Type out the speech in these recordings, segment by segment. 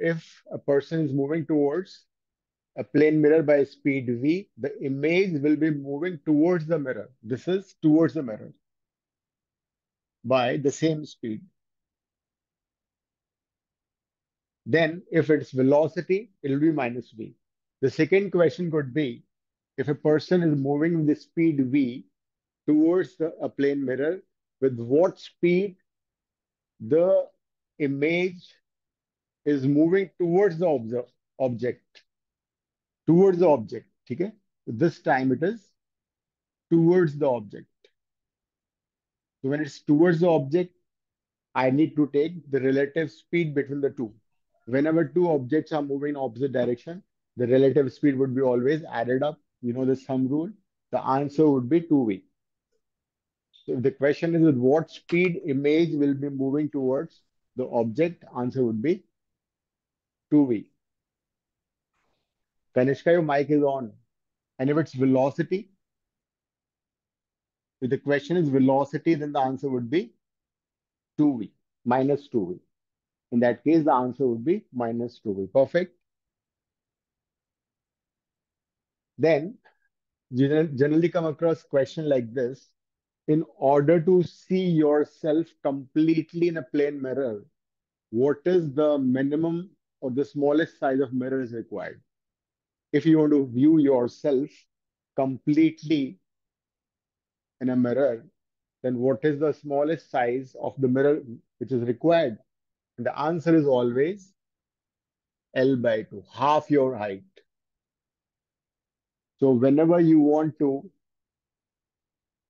if a person is moving towards a plane mirror by speed v, the image will be moving towards the mirror. This is towards the mirror by the same speed. Then if its velocity, it will be minus v. The second question could be, if a person is moving with the speed v towards the, a plane mirror, with what speed the image is moving towards the object, towards the object, okay? This time it is towards the object. So when it's towards the object, I need to take the relative speed between the two. Whenever two objects are moving in opposite direction, the relative speed would be always added up. You know the sum rule. The answer would be 2v. So if the question is with what speed image will be moving towards the object, answer would be 2v. Kanishka, your mic is on. And if it's velocity, if the question is velocity, then the answer would be 2v, minus 2v. In that case, the answer would be minus 2v. Perfect. Then you generally come across question like this. In order to see yourself completely in a plane mirror, what is the minimum or the smallest size of mirror is required? If you want to view yourself completely in a mirror, then what is the smallest size of the mirror which is required? And the answer is always L by 2, half your height. So whenever you want to,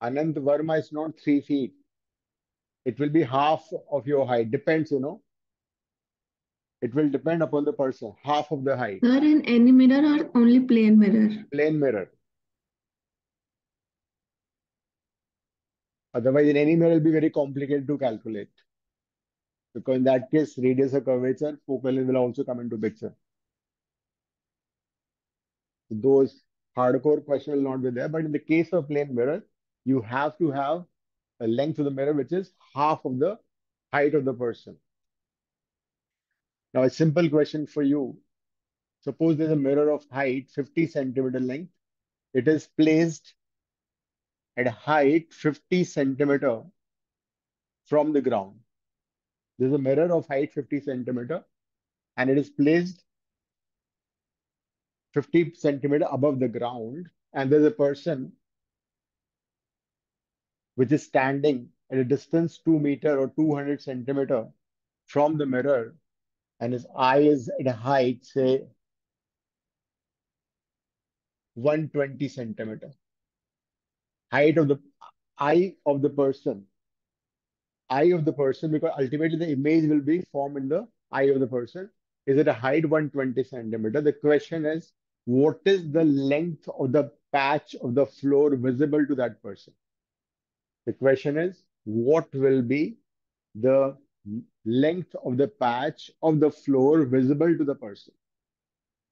Anant Verma is not 3 feet. It will be half of your height. Depends, you know. It will depend upon the person. Half of the height. Sir, in any mirror or only plane mirror? Plane mirror. Otherwise, in any mirror, it will be very complicated to calculate. Because in that case, radius of curvature, focal length will also come into picture. Those hardcore questions will not be there. But in the case of plane mirror, you have to have a length of the mirror which is half of the height of the person. Now, a simple question for you. Suppose there's a mirror of height 50 centimeter length. It is placed at height 50 centimeter from the ground. There's a mirror of height 50 centimeter and it is placed 50 centimeter above the ground and there's a person which is standing at a distance 2 meter or 200 centimeter from the mirror and his eye is at a height say 120 centimeter height of the eye of the person eye of the person because ultimately the image will be formed in the eye of the person is at a height 120 centimeter. The question is, what is the length of the patch of the floor visible to that person? The question is, what will be the length of the patch of the floor visible to the person?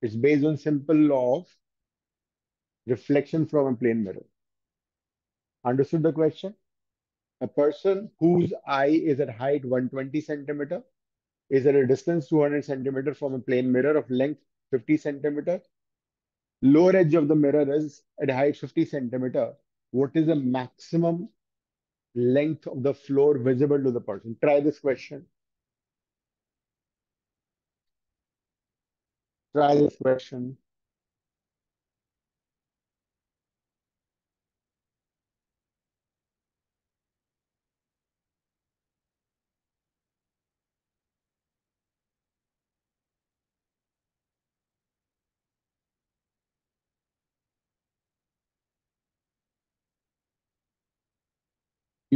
It's based on simple law of reflection from a plane mirror. Understood the question? A person whose eye is at height 120 centimeter is at a distance 200 centimeter from a plane mirror of length 50 centimeter. Lower edge of the mirror is at height 50 centimeter. What is the maximum length of the floor visible to the person? Try this question. Try this question.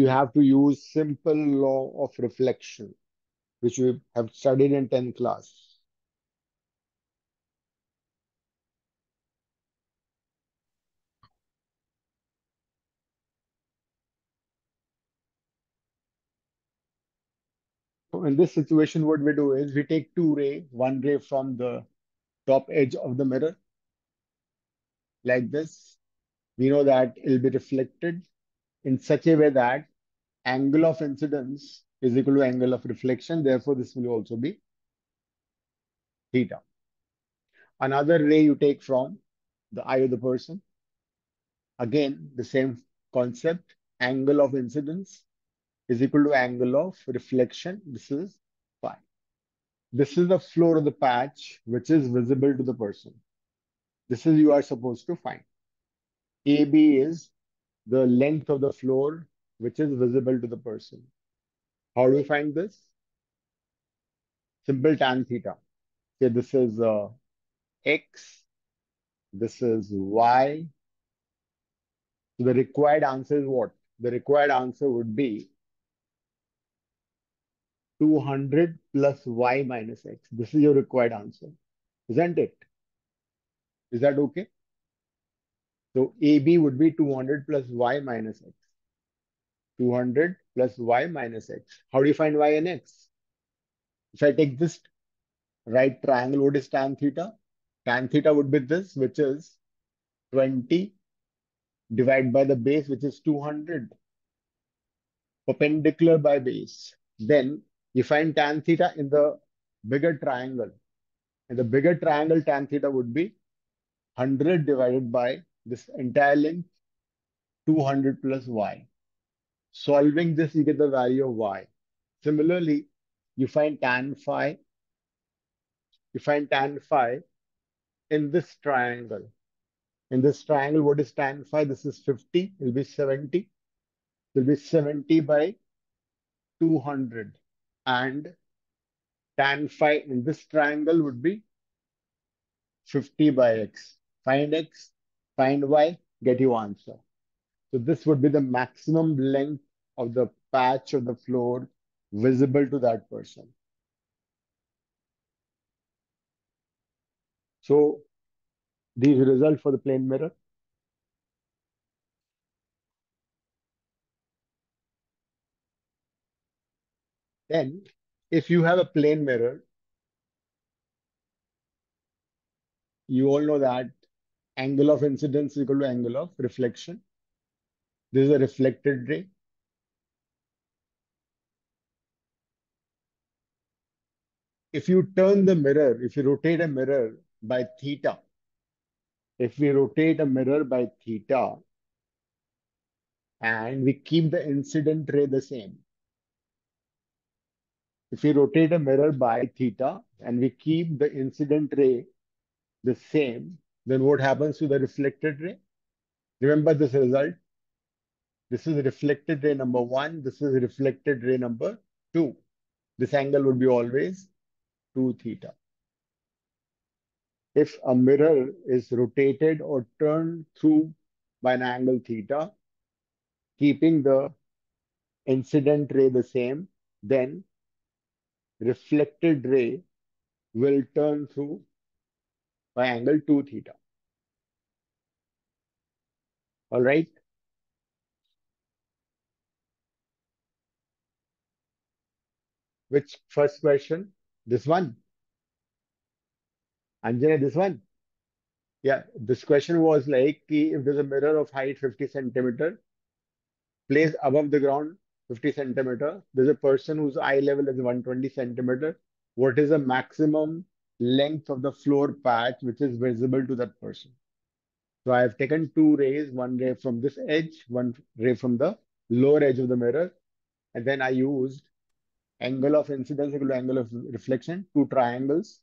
You have to use simple law of reflection, which we have studied in 10th class. So in this situation, what we do is we take two ray, one ray from the top edge of the mirror, like this. We know that it will be reflected in such a way that angle of incidence is equal to angle of reflection. Therefore, this will also be theta. Another ray you take from the eye of the person. Again, the same concept, angle of incidence is equal to angle of reflection. This is phi. This is the floor of the patch, which is visible to the person. This is you are supposed to find. AB is the length of the floor, which is visible to the person. How do we find this? Simple tan theta. Okay, this is uh, X, this is Y. So the required answer is what? The required answer would be 200 plus Y minus X. This is your required answer, isn't it? Is that okay? So AB would be 200 plus Y minus X. 200 plus Y minus X. How do you find Y and X? If I take this right triangle, what is tan theta? Tan theta would be this, which is 20 divided by the base, which is 200. Perpendicular by base. Then you find tan theta in the bigger triangle. In the bigger triangle, tan theta would be 100 divided by this entire length, 200 plus y. Solving this, you get the value of y. Similarly, you find tan phi. You find tan phi in this triangle. In this triangle, what is tan phi? This is 50, it will be 70. It will be 70 by 200. And tan phi in this triangle would be 50 by x. Find x, find y, get your answer. So this would be the maximum length of the patch of the floor visible to that person. So these result for the plane mirror. Then if you have a plane mirror, you all know that angle of incidence is equal to angle of reflection. This is a reflected ray. If you turn the mirror, if you rotate a mirror by theta, if we rotate a mirror by theta and we keep the incident ray the same, if we rotate a mirror by theta and we keep the incident ray the same, then what happens to the reflected ray? Remember this result. This is reflected ray number one. This is reflected ray number two. This angle would be always 2 theta. If a mirror is rotated or turned through by an angle theta, keeping the incident ray the same, then reflected ray will turn through by angle 2 theta. All right. Which first question? This one. Anjana, this one. Yeah, this question was like, if there's a mirror of height 50 centimeter, placed above the ground 50 centimeter, there's a person whose eye level is 120 centimeter. What is the maximum length of the floor patch which is visible to that person? So I have taken two rays, one ray from this edge, one ray from the lower edge of the mirror. And then I used angle of incidence equal to angle of reflection, two triangles,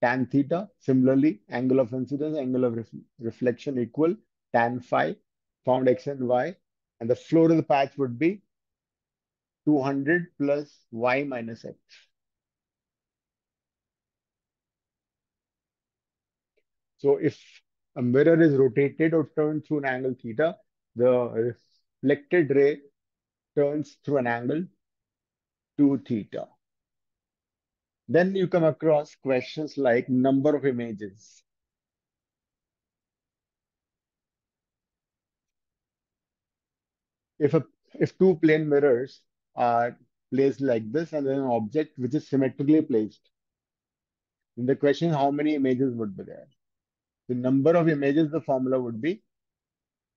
tan theta. Similarly, angle of incidence, angle of ref reflection equal tan phi, found x and y. And the floor of the patch would be 200 plus y minus x. So if a mirror is rotated or turned through an angle theta, the reflected ray turns through an angle 2 theta. Then you come across questions like number of images. If, a, if two plane mirrors are placed like this and then an object which is symmetrically placed, then the question how many images would be there? The number of images, the formula would be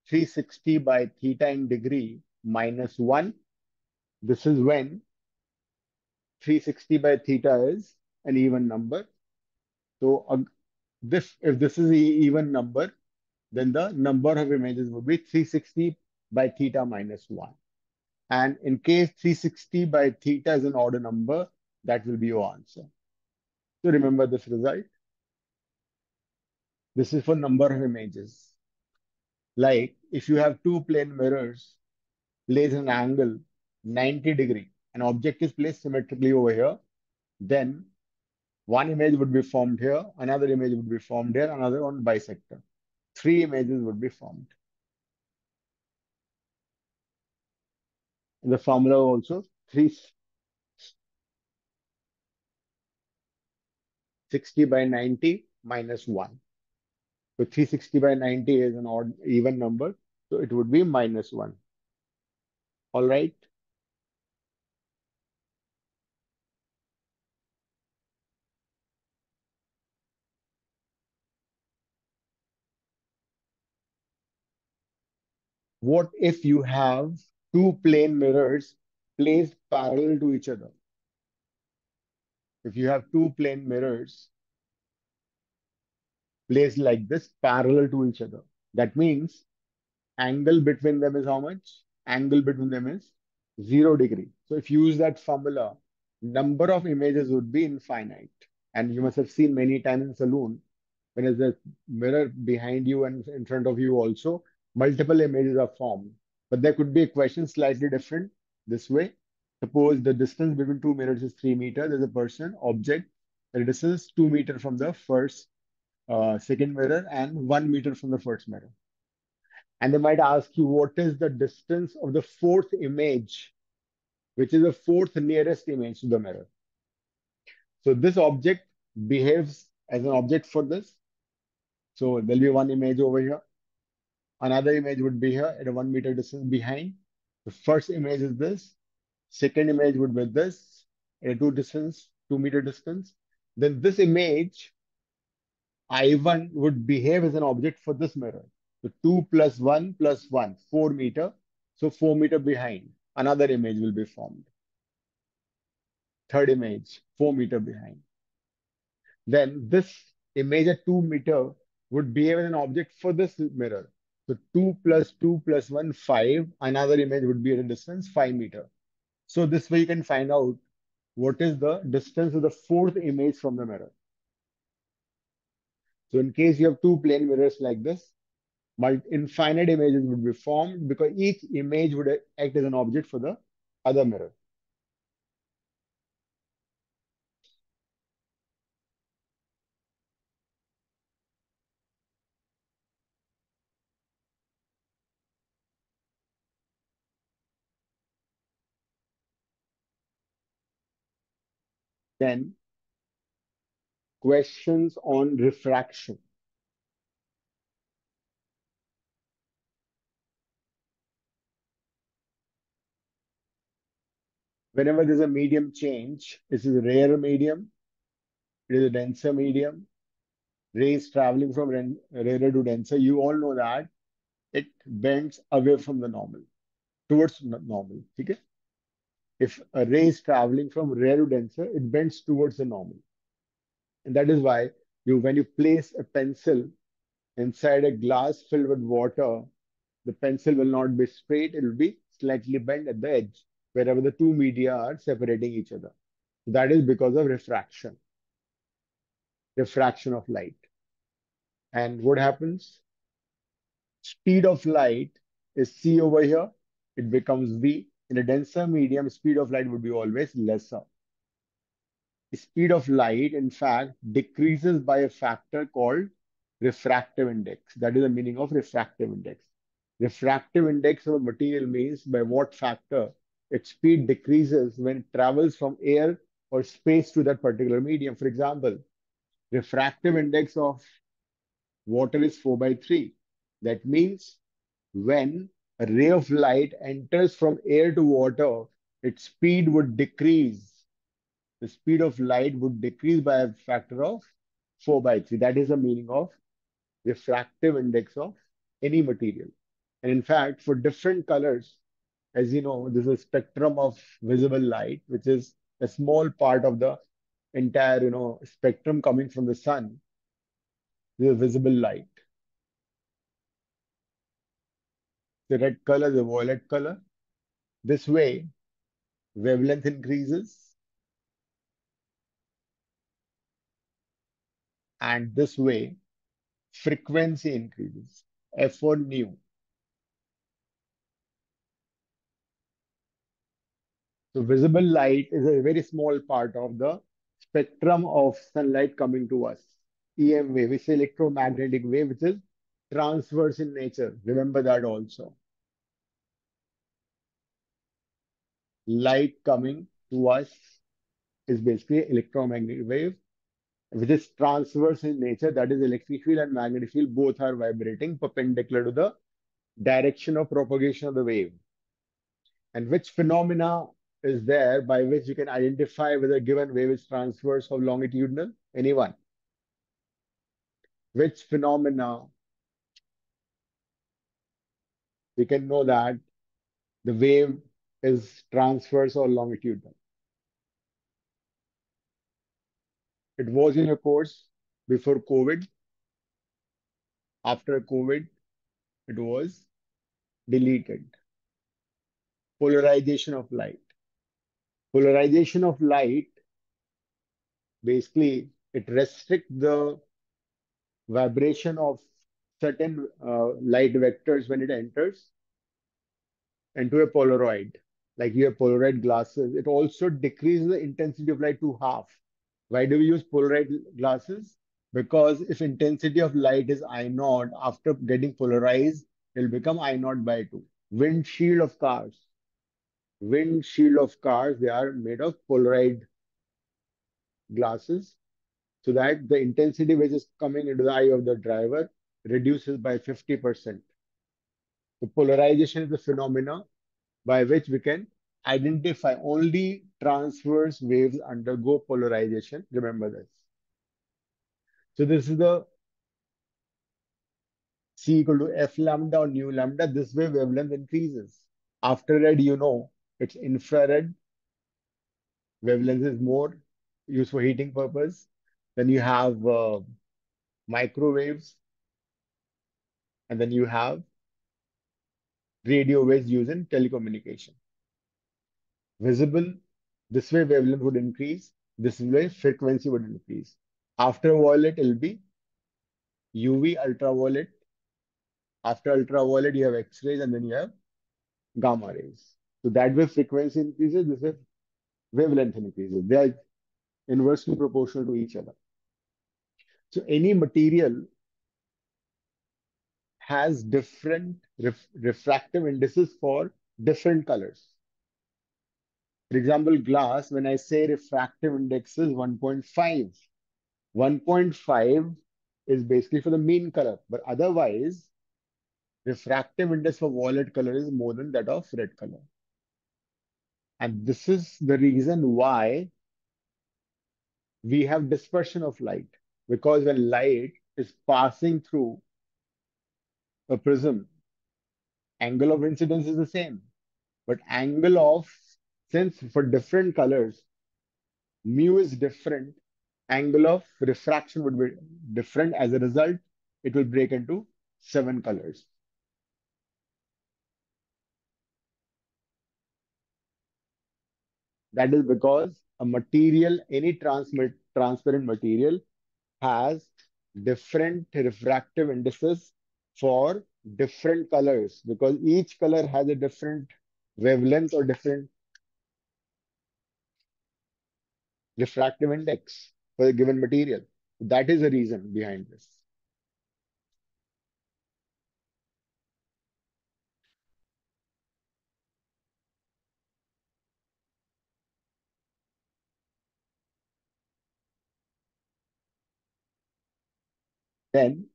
360 by theta in degree minus 1. This is when 360 by theta is an even number. So uh, this, if this is an even number, then the number of images would be 360 by theta minus 1. And in case 360 by theta is an odd number, that will be your answer. So remember this result. This is for number of images. Like if you have two plane mirrors placed an angle 90 degree, an object is placed symmetrically over here, then one image would be formed here, another image would be formed here, another on bisector. Three images would be formed. the formula also 360 by 90 minus 1. So 360 by 90 is an odd even number. So it would be minus 1. All right. What if you have two plane mirrors placed parallel to each other? If you have two plane mirrors placed like this parallel to each other, that means angle between them is how much? Angle between them is zero degree. So if you use that formula, number of images would be infinite. And you must have seen many times in saloon, when there's a mirror behind you and in front of you also, multiple images are formed. But there could be a question slightly different this way. Suppose the distance between two mirrors is three meters. There's a person, object, the distance is two meter from the first, uh, second mirror and one meter from the first mirror. And they might ask you, what is the distance of the fourth image, which is the fourth nearest image to the mirror? So this object behaves as an object for this. So there'll be one image over here. Another image would be here at a one meter distance behind. The first image is this. Second image would be this at a two distance, two meter distance. Then this image, I1 would behave as an object for this mirror. So 2 plus 1 plus 1, 4 meter. So 4 meter behind. Another image will be formed. Third image, 4 meter behind. Then this image at 2 meter would behave as an object for this mirror. So 2 plus 2 plus 1, 5. Another image would be at a distance 5 meter. So this way you can find out what is the distance of the fourth image from the mirror. So in case you have two plane mirrors like this, infinite images would be formed because each image would act as an object for the other mirror. Then questions on refraction. Whenever there's a medium change, this is a rare medium, it is a denser medium, rays traveling from rarer to denser, you all know that it bends away from the normal, towards normal, okay? If a ray is traveling from rare to denser, it bends towards the normal. And that is why you, when you place a pencil inside a glass filled with water, the pencil will not be straight, it will be slightly bent at the edge, wherever the two media are separating each other. That is because of refraction, refraction of light. And what happens? Speed of light is c over here. It becomes v in a denser medium, speed of light would be always lesser. Speed of light, in fact, decreases by a factor called refractive index. That is the meaning of refractive index. Refractive index of a material means by what factor its speed decreases when it travels from air or space to that particular medium. For example, refractive index of water is 4 by 3. That means when a ray of light enters from air to water, its speed would decrease. The speed of light would decrease by a factor of 4 by 3. That is the meaning of refractive index of any material. And in fact, for different colors, as you know, there's a spectrum of visible light, which is a small part of the entire, you know, spectrum coming from the sun, the visible light. The red color, the violet color. This way, wavelength increases. And this way, frequency increases. F for nu. So visible light is a very small part of the spectrum of sunlight coming to us. EM wave, which is electromagnetic wave, which is transverse in nature. Remember that also. Light coming to us is basically electromagnetic wave, which is transverse in nature. That is electric field and magnetic field both are vibrating perpendicular to the direction of propagation of the wave. And which phenomena is there by which you can identify whether a given wave is transverse or longitudinal? Anyone? Which phenomena we can know that the wave is transverse or longitudinal? It was in a course before COVID. After COVID, it was deleted. Polarization of light polarization of light, basically, it restricts the vibration of certain uh, light vectors when it enters into a Polaroid. Like you have Polaroid glasses, it also decreases the intensity of light to half. Why do we use Polaroid glasses? Because if intensity of light is I naught, after getting polarized, it will become I naught by 2. Windshield of cars windshield of cars, they are made of Polaroid glasses so that the intensity which is coming into the eye of the driver reduces by 50%. The polarization is the phenomena by which we can identify only transverse waves undergo polarization. Remember this. So this is the C equal to F lambda or nu lambda. This way wavelength increases. After red, you know it's infrared. Wavelength is more used for heating purpose. Then you have uh, microwaves. And then you have radio waves used in telecommunication. Visible, this way wavelength would increase. This way frequency would increase. After violet, it'll be UV, ultraviolet. After ultraviolet, you have X-rays and then you have gamma rays. So that way frequency increases, this way wavelength increases. They are inversely proportional to each other. So any material has different ref refractive indices for different colors. For example, glass, when I say refractive index is 1.5, 1.5 is basically for the mean color, but otherwise, refractive index for violet color is more than that of red color. And this is the reason why we have dispersion of light. Because when light is passing through a prism, angle of incidence is the same. But angle of, since for different colors, mu is different, angle of refraction would be different. As a result, it will break into seven colors. That is because a material, any transmit, transparent material has different refractive indices for different colors because each color has a different wavelength or different refractive index for a given material. That is the reason behind this. Then,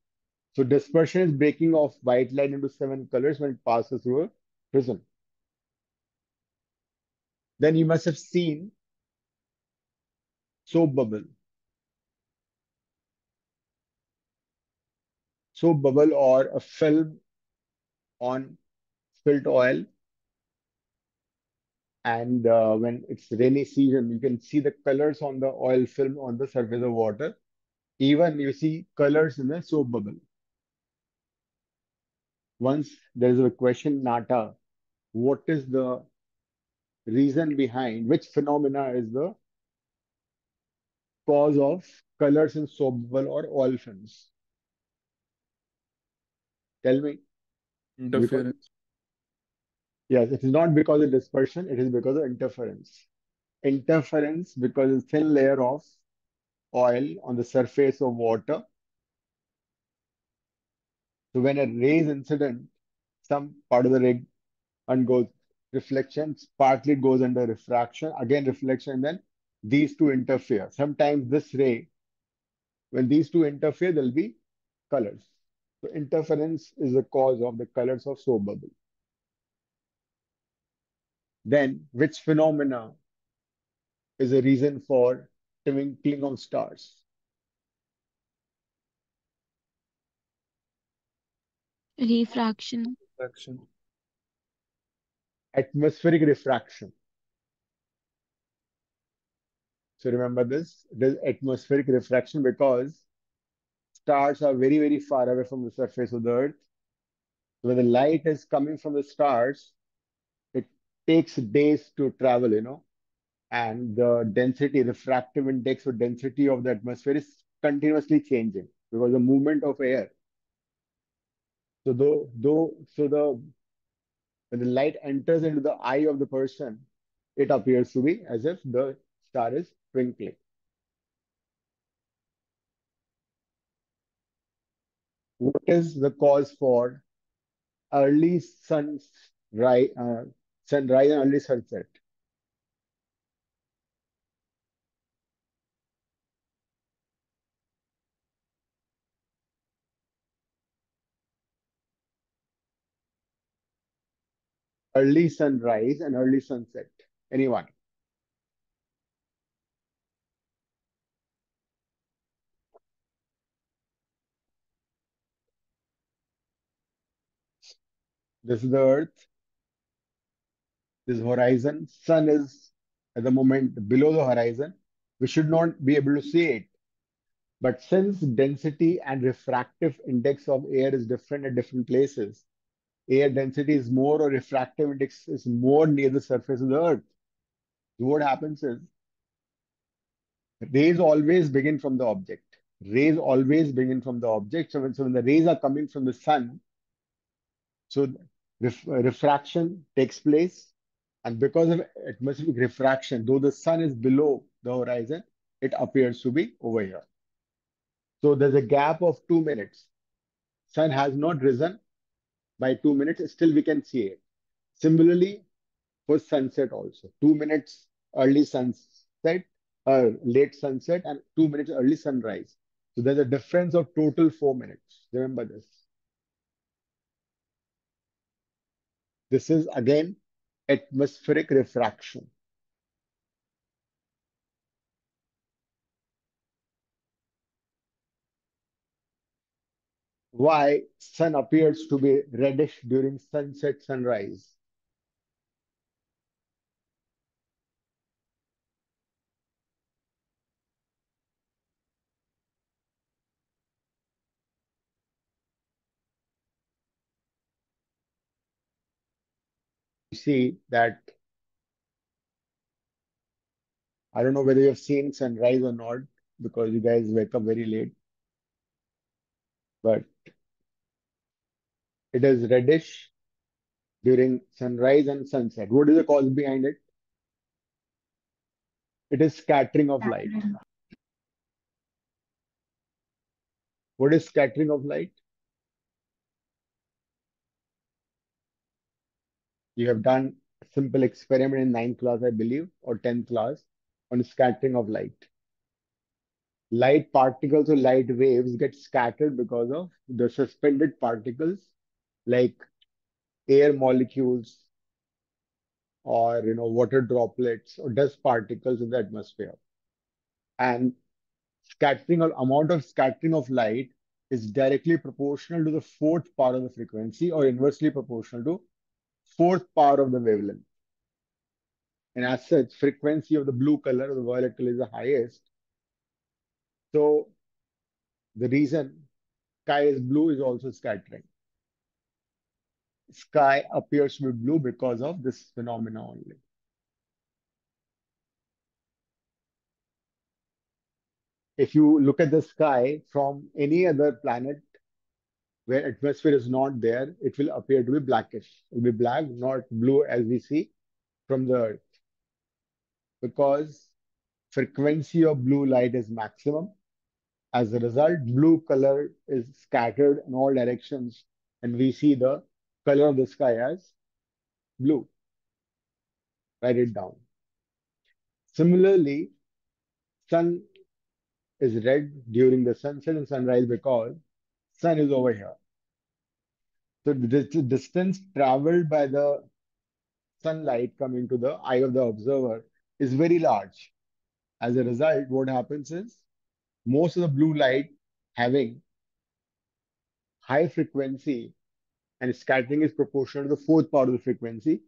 so dispersion is breaking of white light into seven colors when it passes through a prism. Then you must have seen soap bubble. Soap bubble or a film on spilt oil. And uh, when it's rainy season, you can see the colors on the oil film on the surface of water. Even you see colors in the soap bubble. Once there is a question, Nata, what is the reason behind which phenomena is the cause of colors in soap bubble or oil films? Tell me. Because Interference. yes, it is not because of dispersion, it is because of interference. Interference because of thin layer of oil on the surface of water. So when a rays incident, some part of the ray undergoes reflection, partly goes under refraction, again reflection, then these two interfere. Sometimes this ray, when these two interfere, there'll be colors. So interference is the cause of the colors of soap bubble. Then which phenomena is a reason for twinkling of stars? Refraction. Refraction. Atmospheric refraction. So remember this, this atmospheric refraction because stars are very, very far away from the surface of the earth. So When the light is coming from the stars, it takes days to travel, you know, and the density, refractive index or density of the atmosphere is continuously changing because the movement of air. So though, though, so the when the light enters into the eye of the person, it appears to be as if the star is twinkling. What is the cause for early sunrise, uh, sunrise and early sunset? Early sunrise and early sunset. Anyone? This is the earth. This horizon. Sun is at the moment below the horizon. We should not be able to see it. But since density and refractive index of air is different at different places, air density is more or refractive index is more near the surface of the earth. So what happens is rays always begin from the object. Rays always begin from the object. So when, so when the rays are coming from the sun, so ref, refraction takes place. And because of atmospheric refraction, though the sun is below the horizon, it appears to be over here. So there's a gap of two minutes. Sun has not risen by two minutes, still we can see it. Similarly, for sunset also, two minutes early sunset, uh, late sunset, and two minutes early sunrise. So there's a difference of total four minutes. Remember this. This is again atmospheric refraction. Why sun appears to be reddish during sunset sunrise? You see that I don't know whether you've seen sunrise or not because you guys wake up very late. But it is reddish during sunrise and sunset. What is the cause behind it? It is scattering of light. What is scattering of light? You have done a simple experiment in ninth class, I believe, or 10th class on scattering of light. Light particles or light waves get scattered because of the suspended particles like air molecules or you know water droplets or dust particles in the atmosphere. And scattering or amount of scattering of light is directly proportional to the fourth power of the frequency or inversely proportional to fourth power of the wavelength. And as such, frequency of the blue color or the violet color is the highest. So the reason sky is blue is also scattering. Sky appears to be blue because of this phenomena only. If you look at the sky from any other planet where atmosphere is not there, it will appear to be blackish. It will be black, not blue as we see from the Earth. Because frequency of blue light is maximum. As a result, blue color is scattered in all directions, and we see the color of the sky as blue. Write it down. Similarly, sun is red during the sunset and sunrise because sun is over here. So the distance traveled by the sunlight coming to the eye of the observer is very large. As a result, what happens is most of the blue light having high frequency and scattering is proportional to the fourth part of the frequency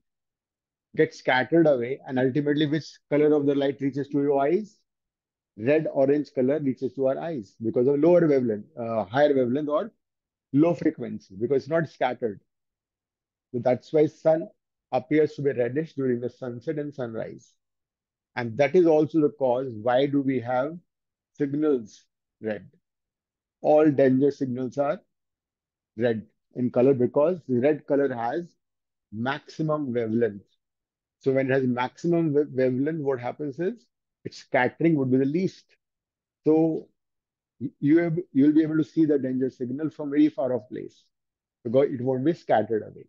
gets scattered away and ultimately which color of the light reaches to your eyes? Red orange color reaches to our eyes because of lower wavelength uh, higher wavelength or low frequency because it's not scattered. So that's why sun appears to be reddish during the sunset and sunrise. And that is also the cause why do we have signals red all danger signals are red in color because the red color has maximum wavelength so when it has maximum wavelength what happens is its scattering would be the least. So you have, you'll be able to see the danger signal from very far off place because it won't be scattered away.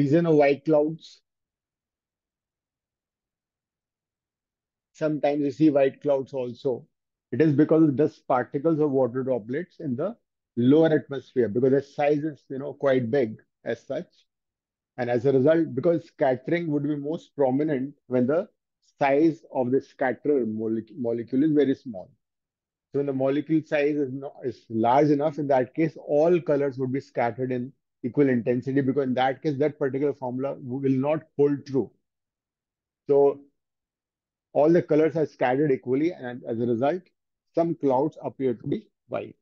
Reason of white clouds. Sometimes you see white clouds also. It is because of dust particles or water droplets in the lower atmosphere because the size is you know quite big as such. And as a result, because scattering would be most prominent when the size of the scatter molecule is very small. So when the molecule size is, not, is large enough, in that case, all colors would be scattered in equal intensity because in that case, that particular formula will not hold true. So all the colors are scattered equally and as a result, some clouds appear to be white.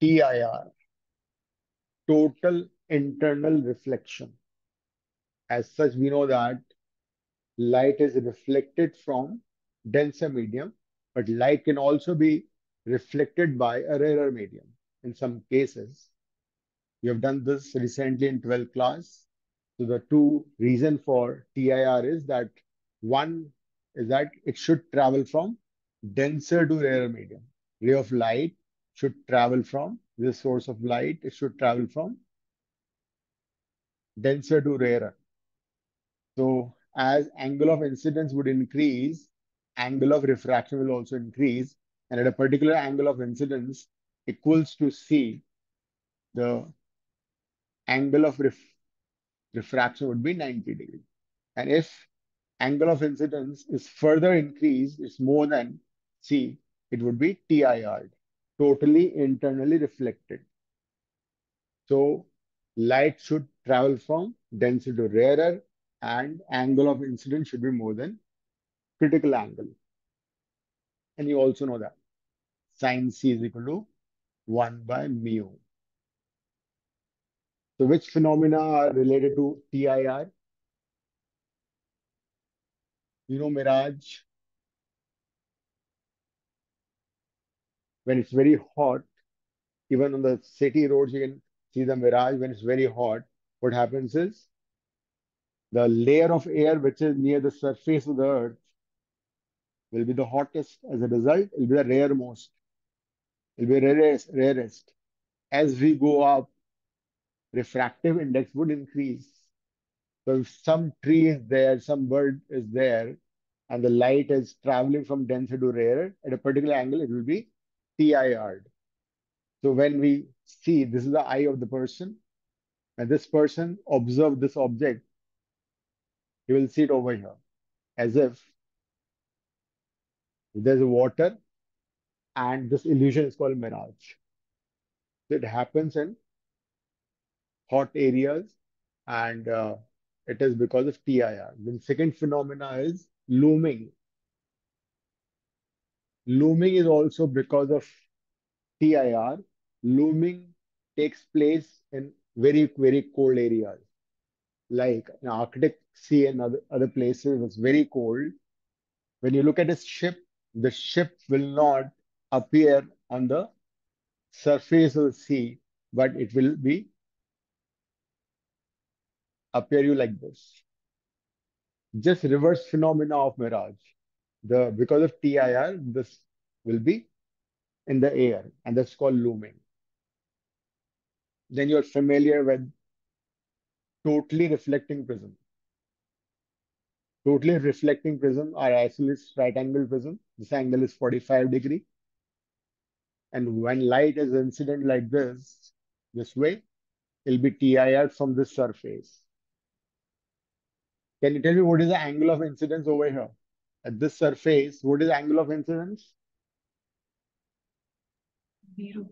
TIR, total internal reflection. As such, we know that light is reflected from denser medium, but light can also be reflected by a rarer medium in some cases. We have done this recently in 12th class. So the two reason for TIR is that one is that it should travel from denser to rarer medium. Ray of light should travel from the source of light. It should travel from denser to rarer. So as angle of incidence would increase, angle of refraction will also increase. And at a particular angle of incidence, equals to C, the angle of ref refraction would be 90 degrees. And if angle of incidence is further increased, it's more than C, it would be TIR, totally internally reflected. So light should travel from denser to rarer and angle of incidence should be more than critical angle. And you also know that sine C is equal to 1 by mu. So which phenomena are related to TIR? You know, Mirage, when it's very hot, even on the city roads, you can see the mirage. When it's very hot, what happens is the layer of air which is near the surface of the earth will be the hottest. As a result, it will be the rearmost will be rarest, rarest. As we go up, refractive index would increase. So if some tree is there, some bird is there, and the light is traveling from denser to rarer, at a particular angle, it will be TIR. So when we see this is the eye of the person, and this person observe this object, he will see it over here as if there's water and this illusion is called mirage. It happens in hot areas and uh, it is because of TIR. The second phenomena is looming. Looming is also because of TIR. Looming takes place in very, very cold areas. Like in Arctic Sea and other, other places, it's very cold. When you look at a ship, the ship will not appear on the surface of the sea, but it will be appear you like this. Just reverse phenomena of mirage. The because of TIR, this will be in the air, and that's called looming. Then you're familiar with totally reflecting prism. Totally reflecting prism are isosceles right angle prism. This angle is 45 degree. And when light is incident like this, this way, it'll be TIR from this surface. Can you tell me what is the angle of incidence over here? At this surface, what is the angle of incidence? Zero.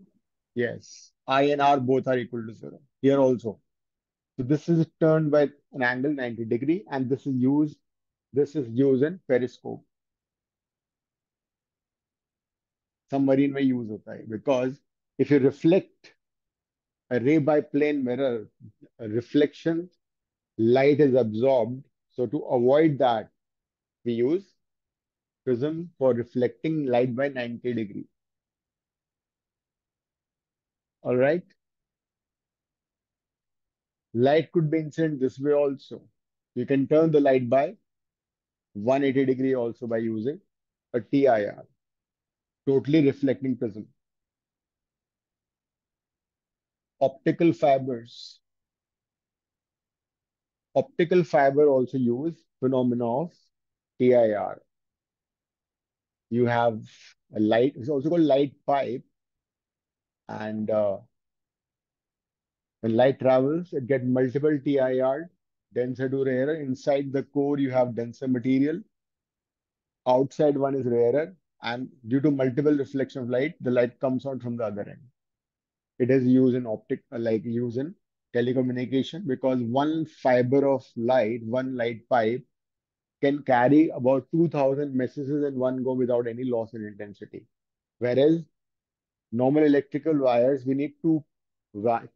Yes, I and R both are equal to zero. Here also. So this is turned by an angle 90 degree and this is used, this is used in periscope. Submarine में use होता है because if you reflect a ray by plane mirror, a reflection, light is absorbed. So to avoid that, we use prism for reflecting light by 90 degree. All right. Light could be incident this way also. You can turn the light by 180 degree also by using a TIR, totally reflecting prism. Optical fibers. Optical fiber also use phenomena of TIR. You have a light, it's also called light pipe. And uh, when light travels, it gets multiple TIR, denser to rarer. Inside the core, you have denser material. Outside one is rarer. And due to multiple reflection of light, the light comes out from the other end. It is used in optic, uh, like used in telecommunication because one fiber of light, one light pipe can carry about 2000 messages in one go without any loss in intensity. Whereas normal electrical wires, we need two,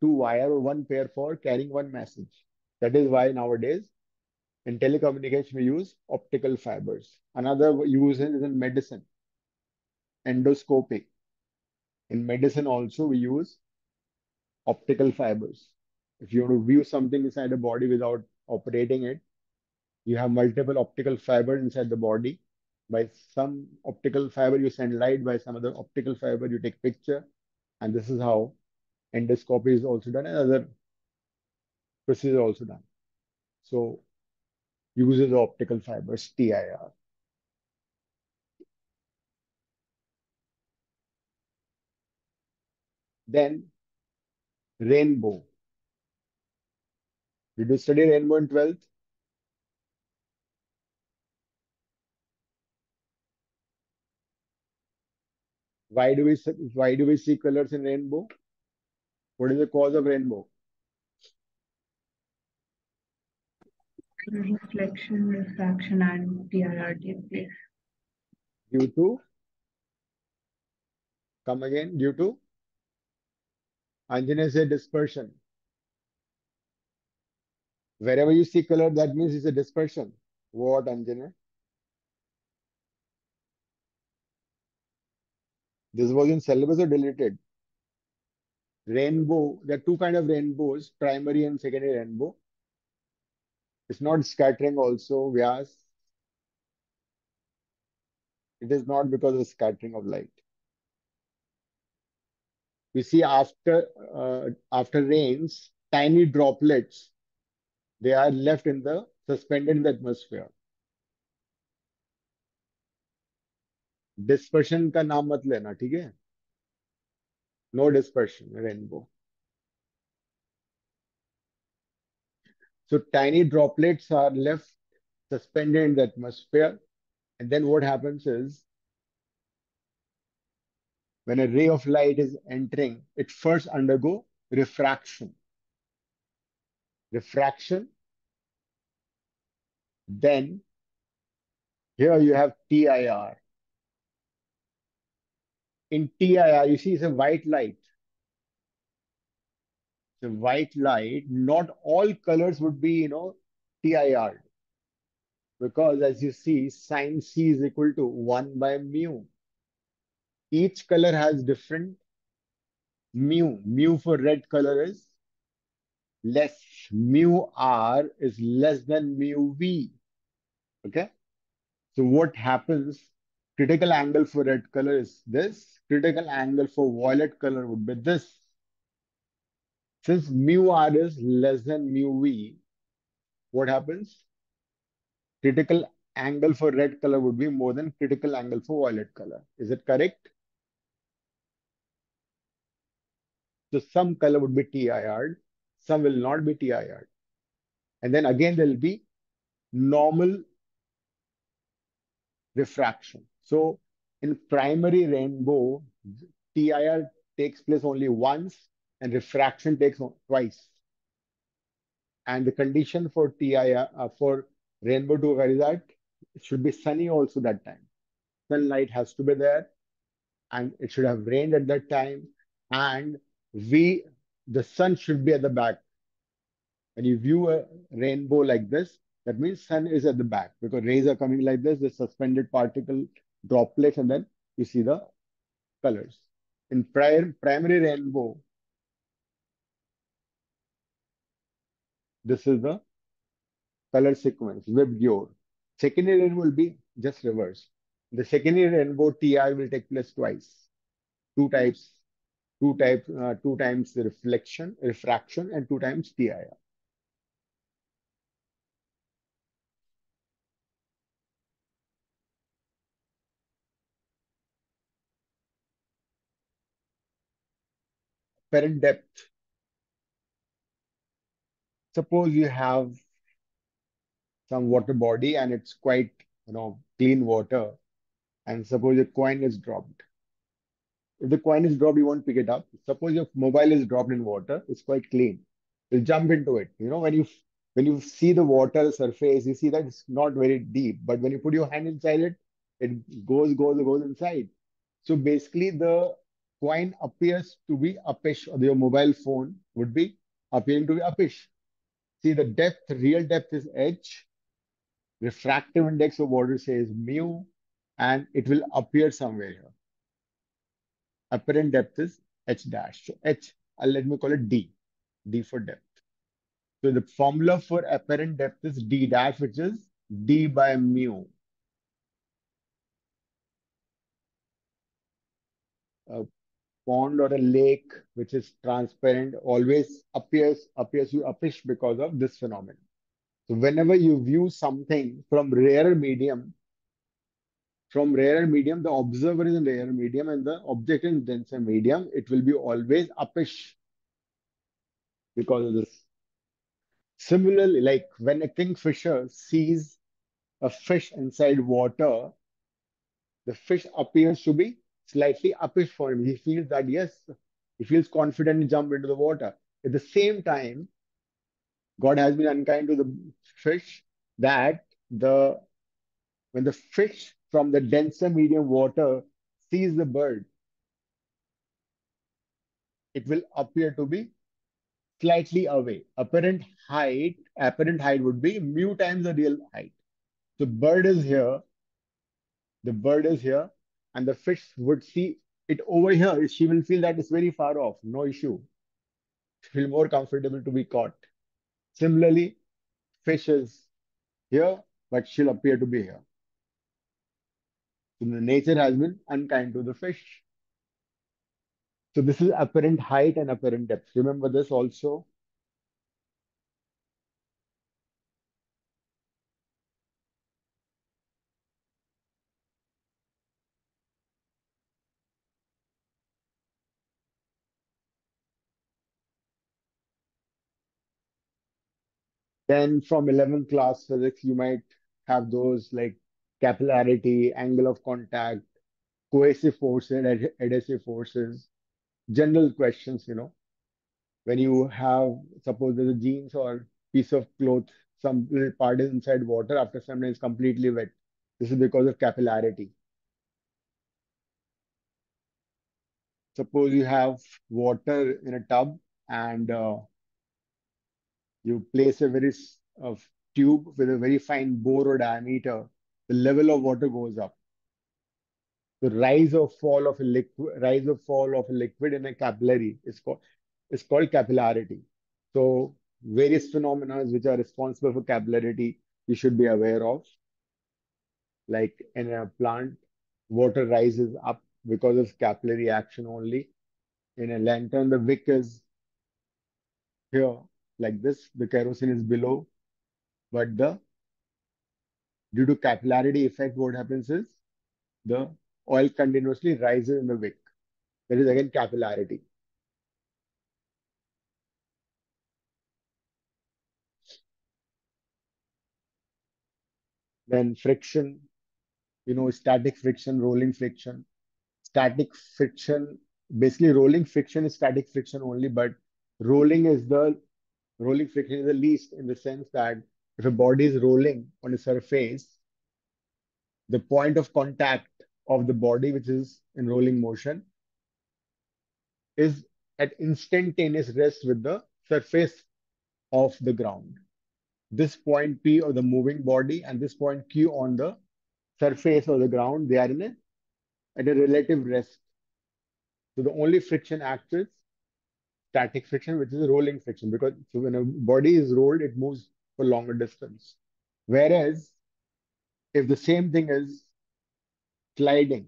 two wire or one pair for carrying one message. That is why nowadays in telecommunication, we use optical fibers. Another use is in medicine, endoscopy. In medicine also, we use optical fibers. If you want to view something inside the body without operating it, you have multiple optical fibers inside the body. By some optical fiber, you send light. By some other optical fiber, you take picture. And this is how endoscopy is also done and other procedures also done. So uses optical fibers, TIR. Then rainbow. Did you study rainbow in 12th? Why do we why do we see colors in rainbow? What is the cause of rainbow? Reflection, refraction, and place. Due to come again due to Anjana said dispersion. Wherever you see color, that means it's a dispersion. What, Anjana? This was in syllabus or deleted? Rainbow, there are two kind of rainbows, primary and secondary rainbow. It's not scattering also, Vyas. It is not because of scattering of light We see after uh, after rains, tiny droplets, they are left in the suspended in the atmosphere. Dispersion का नाम मत लेना ठीक है No dispersion, rainbow. So tiny droplets are left suspended in the atmosphere. And then what happens is when a ray of light is entering, it first undergo refraction. Refraction. Then here you have TIR. In TIR, you see it's a white light. The white light, not all colors would be, you know, TIR. Because as you see, sine C is equal to 1 by mu. Each color has different mu. Mu for red color is less. Mu R is less than mu V. Okay? So what happens? Critical angle for red color is this. Critical angle for violet color would be this. Since mu R is less than mu V, what happens? Critical angle for red color would be more than critical angle for violet color. Is it correct? So some color would be TIR, some will not be TIR. And then again, there will be normal refraction. So in primary rainbow, TIR takes place only once and refraction takes twice. And the condition for TIR, uh, for rainbow to occur is that it should be sunny also that time. Sunlight has to be there and it should have rained at that time. And we, the sun should be at the back. When you view a rainbow like this, that means sun is at the back because rays are coming like this, the suspended particle droplets, and then you see the colors. In prior, primary rainbow, this is the color sequence, VIBGYOR. Secondary rainbow will be just reverse. The secondary rainbow TI will take place twice. Two types, two types, uh, two times the reflection, refraction, and two times TIR. Apparent depth. Suppose you have some water body and it's quite, you know, clean water. And suppose a coin is dropped. If the coin is dropped, you won't pick it up. Suppose your mobile is dropped in water, it's quite clean. You'll jump into it. You know, when you when you see the water surface, you see that it's not very deep. But when you put your hand inside it, it goes, goes, goes inside. So basically, the coin appears to be uppish, or your mobile phone would be appearing to be uppish. See, the depth, real depth is h, refractive index of water says mu, and it will appear somewhere here. Apparent depth is h dash. So h, uh, let me call it d, d for depth. So the formula for apparent depth is d dash, which is d by mu. A pond or a lake which is transparent always appears appears you uppish because of this phenomenon. So whenever you view something from rarer medium, from rare and medium, the observer is in rarer medium and the object in denser medium, it will be always uppish because of this. Similarly, like when a kingfisher sees a fish inside water, the fish appears to be slightly uppish for him. He feels that, yes, he feels confident to jump into the water. At the same time, God has been unkind to the fish that the when the fish from the denser medium water sees the bird, it will appear to be slightly away. Apparent height, apparent height would be mu times the real height. The bird is here, the bird is here, and the fish would see it over here. She will feel that it's very far off, no issue. Feel more comfortable to be caught. Similarly, fish is here, but she'll appear to be here. So the nature has been unkind to the fish. So this is apparent height and apparent depth. Remember this also. Then from 11th class physics, you might have those like capillarity, angle of contact, cohesive forces, ad- adhesive forces, general questions, you know. When you have, suppose there's a jeans or piece of cloth, some little part is inside water, after some time it's completely wet. This is because of capillarity. Suppose you have water in a tub and uh, you place a very uh, tube with a very fine bore or diameter, the level of water goes up. The rise or fall of a liquid, rise or fall of a liquid in a capillary is called is called capillarity. So various phenomena which are responsible for capillarity you should be aware of. Like in a plant, water rises up because of capillary action only. In a lantern, the wick is here like this. The kerosene is below, but the due to capillarity effect, what happens is the oil continuously rises in the wick. That is again capillarity. Then friction, you know, static friction, rolling friction. Static friction, basically rolling friction is static friction only, but rolling is the rolling friction is the least in the sense that if a body is rolling on a surface, the point of contact of the body, which is in rolling motion, is at instantaneous rest with the surface of the ground. This point P of the moving body and this point Q on the surface of the ground, they are in a, at a relative rest. So the only friction acts is static friction, which is a rolling friction, because so when a body is rolled, it moves for longer distance. Whereas if the same thing is sliding,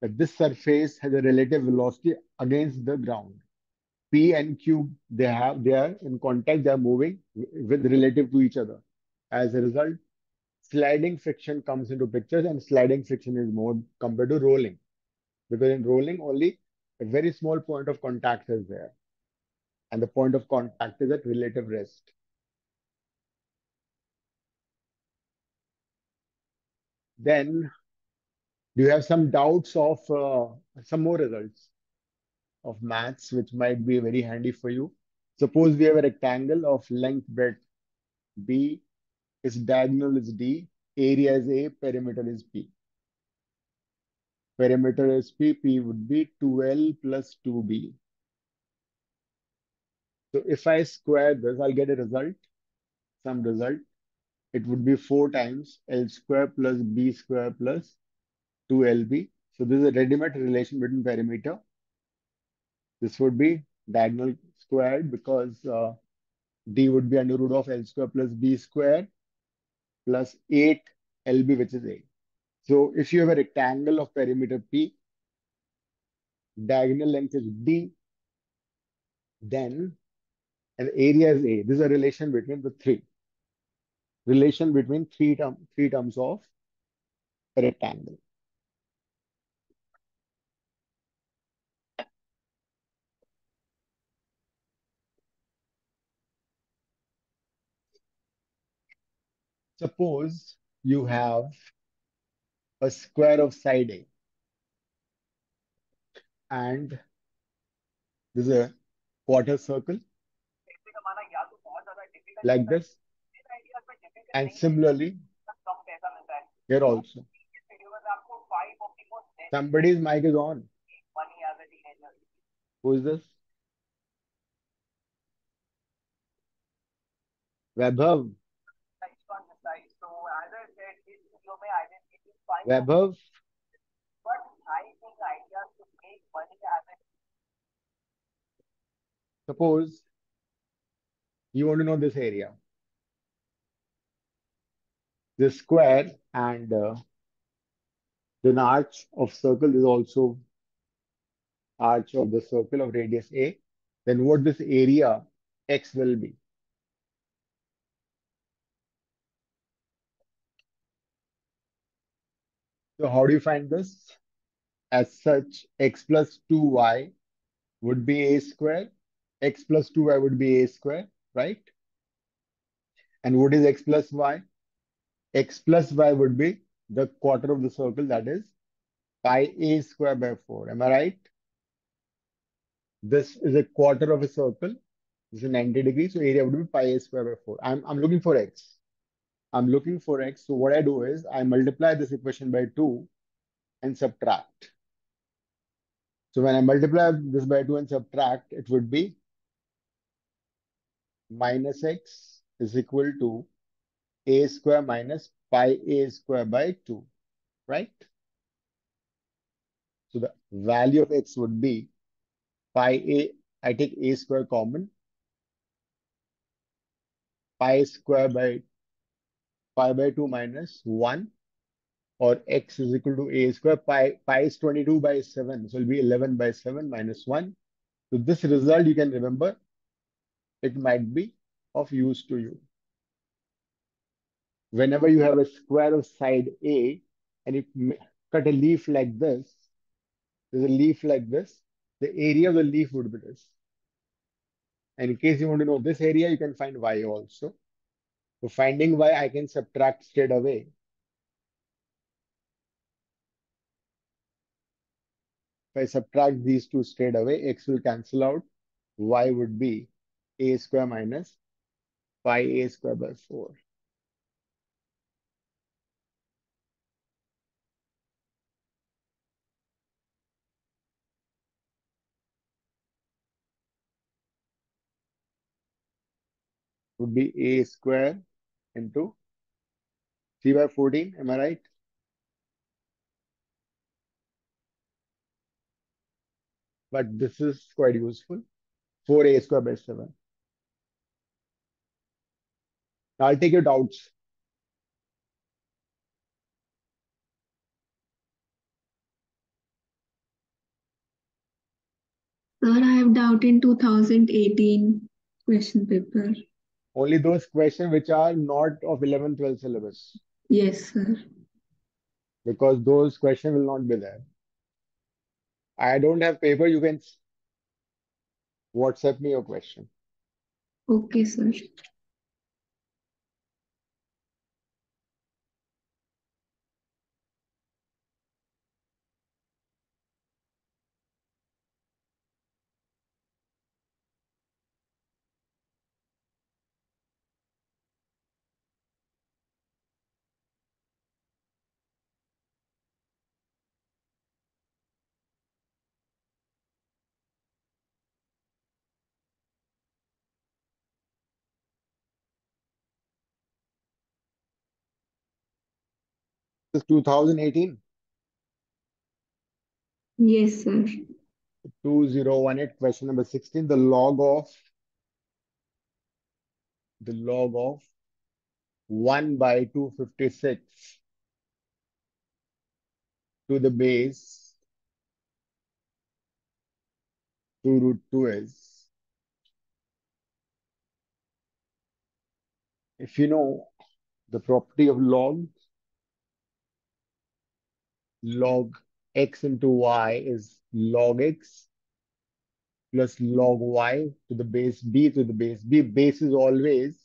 that this surface has a relative velocity against the ground. P and Q, they have they are in contact, they are moving with relative to each other. As a result, sliding friction comes into pictures, and sliding friction is more compared to rolling. Because in rolling, only a very small point of contact is there. And the point of contact is at relative rest. Then, do you have some doubts of uh, some more results of maths, which might be very handy for you? Suppose we have a rectangle of length breadth B, its diagonal is D, area is A, perimeter is P. Perimeter is P, P would be 2L plus 2B. So if I square this, I'll get a result, some result. It would be 4 times L square plus B square plus 2LB. So this is a ready-made relation between perimeter. This would be diagonal squared because uh, D would be under root of L square plus B square plus 8 LB, which is A. So if you have a rectangle of perimeter P, diagonal length is D, then and area is A. This is a relation between the three. Relation between three, term, three terms of a rectangle. Suppose you have a square of side A and this is a quarter circle like this. And similarly, here also. Somebody's mic is on. Who is this? Vaibhav. Vaibhav. Suppose you want to know this area. This square and uh, then arch of circle is also arch of the circle of radius A. Then what this area x will be? So how do you find this? As such, x plus 2y would be a square. x plus 2y would be a square, right? And what is x plus y? x plus y would be the quarter of the circle, that is pi a square by 4. Am I right? This is a quarter of a circle. This is 90 degrees, so area would be pi a square by 4. I'm, I'm looking for x. I'm looking for x. So what I do is I multiply this equation by 2 and subtract. So when I multiply this by 2 and subtract, it would be minus x is equal to a square minus pi a square by 2, right? So the value of x would be pi a, I take a square common, pi square by pi by 2 minus 1 or x is equal to a square pi pi is 22 by 7 so it'll be 11 by 7 minus 1 so this result you can remember it might be of use to you. Whenever you have a square of side a and you cut a leaf like this there's a leaf like this the area of the leaf would be this. And in case you want to know this area you can find y also. So finding y i can subtract straight away. If I subtract these two straight away, x will cancel out. y would be a square minus pi a square by 4. Would be a square into 3 by 14. Am I right? but this is quite useful. 4a square by 7. Now I'll take your doubts. Sir, I have doubt in 2018 question paper. Only those questions which are not of 11, 12 syllabus. Yes, sir. Because those questions will not be there. I don't have paper, you can WhatsApp me your question. Okay, sir. Is 2018. Yes, sir. 2018 question number 16 the log of the log of 1 by 256 to the base 2 root 2 is if you know the property of log log x into y is log x plus log y to the base b to the base b. Base is always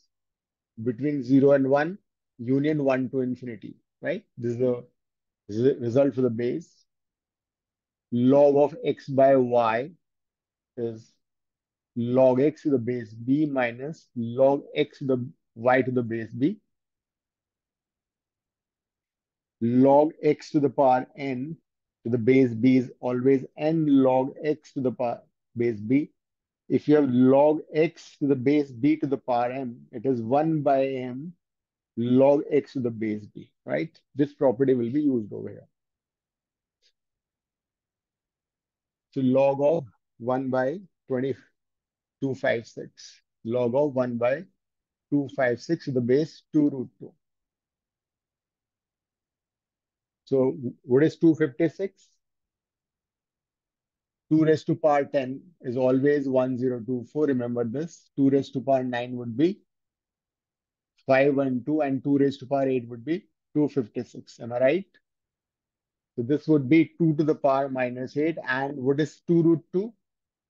between 0 and 1, union 1 to infinity, right? This is the result for the base. Log of x by y is log x to the base b minus log x to the y to the base b. log x to the power n to the base b is always n log x to the power base b. If you have log x to the base b to the power m, it is 1 by m log x to the base b, right? This property will be used over here. So log of 1 by 2256. Log of 1 by 256 to the base 2 root 2. So what is 256? 2 hmm. raised to power 10 is always 1024. Remember this. 2 raised to power 9 would be 512 and 2 raised to power 8 would be 256. Am I right? So this would be 2 to the power minus 8. And what is 2 root 2?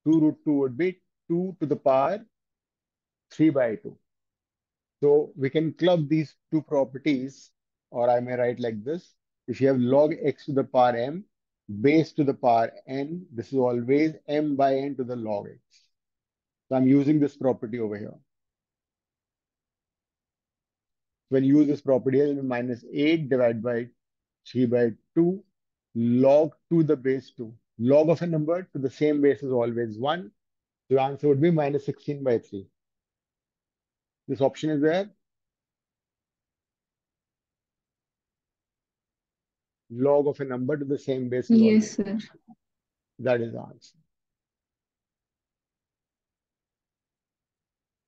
2 root 2 would be 2 to the power 3 by 2. So we can club these two properties, or I may write like this. If you have log x to the power m, base to the power n, this is always m by n to the log x. So I'm using this property over here. When you use this property, it will be minus 8 divided by 3 by 2 log to the base 2. Log of a number to the same base is always 1. So the answer would be minus 16 by 3. This option is there. Log of a number to the same base. Yes, always- sir. That is the answer.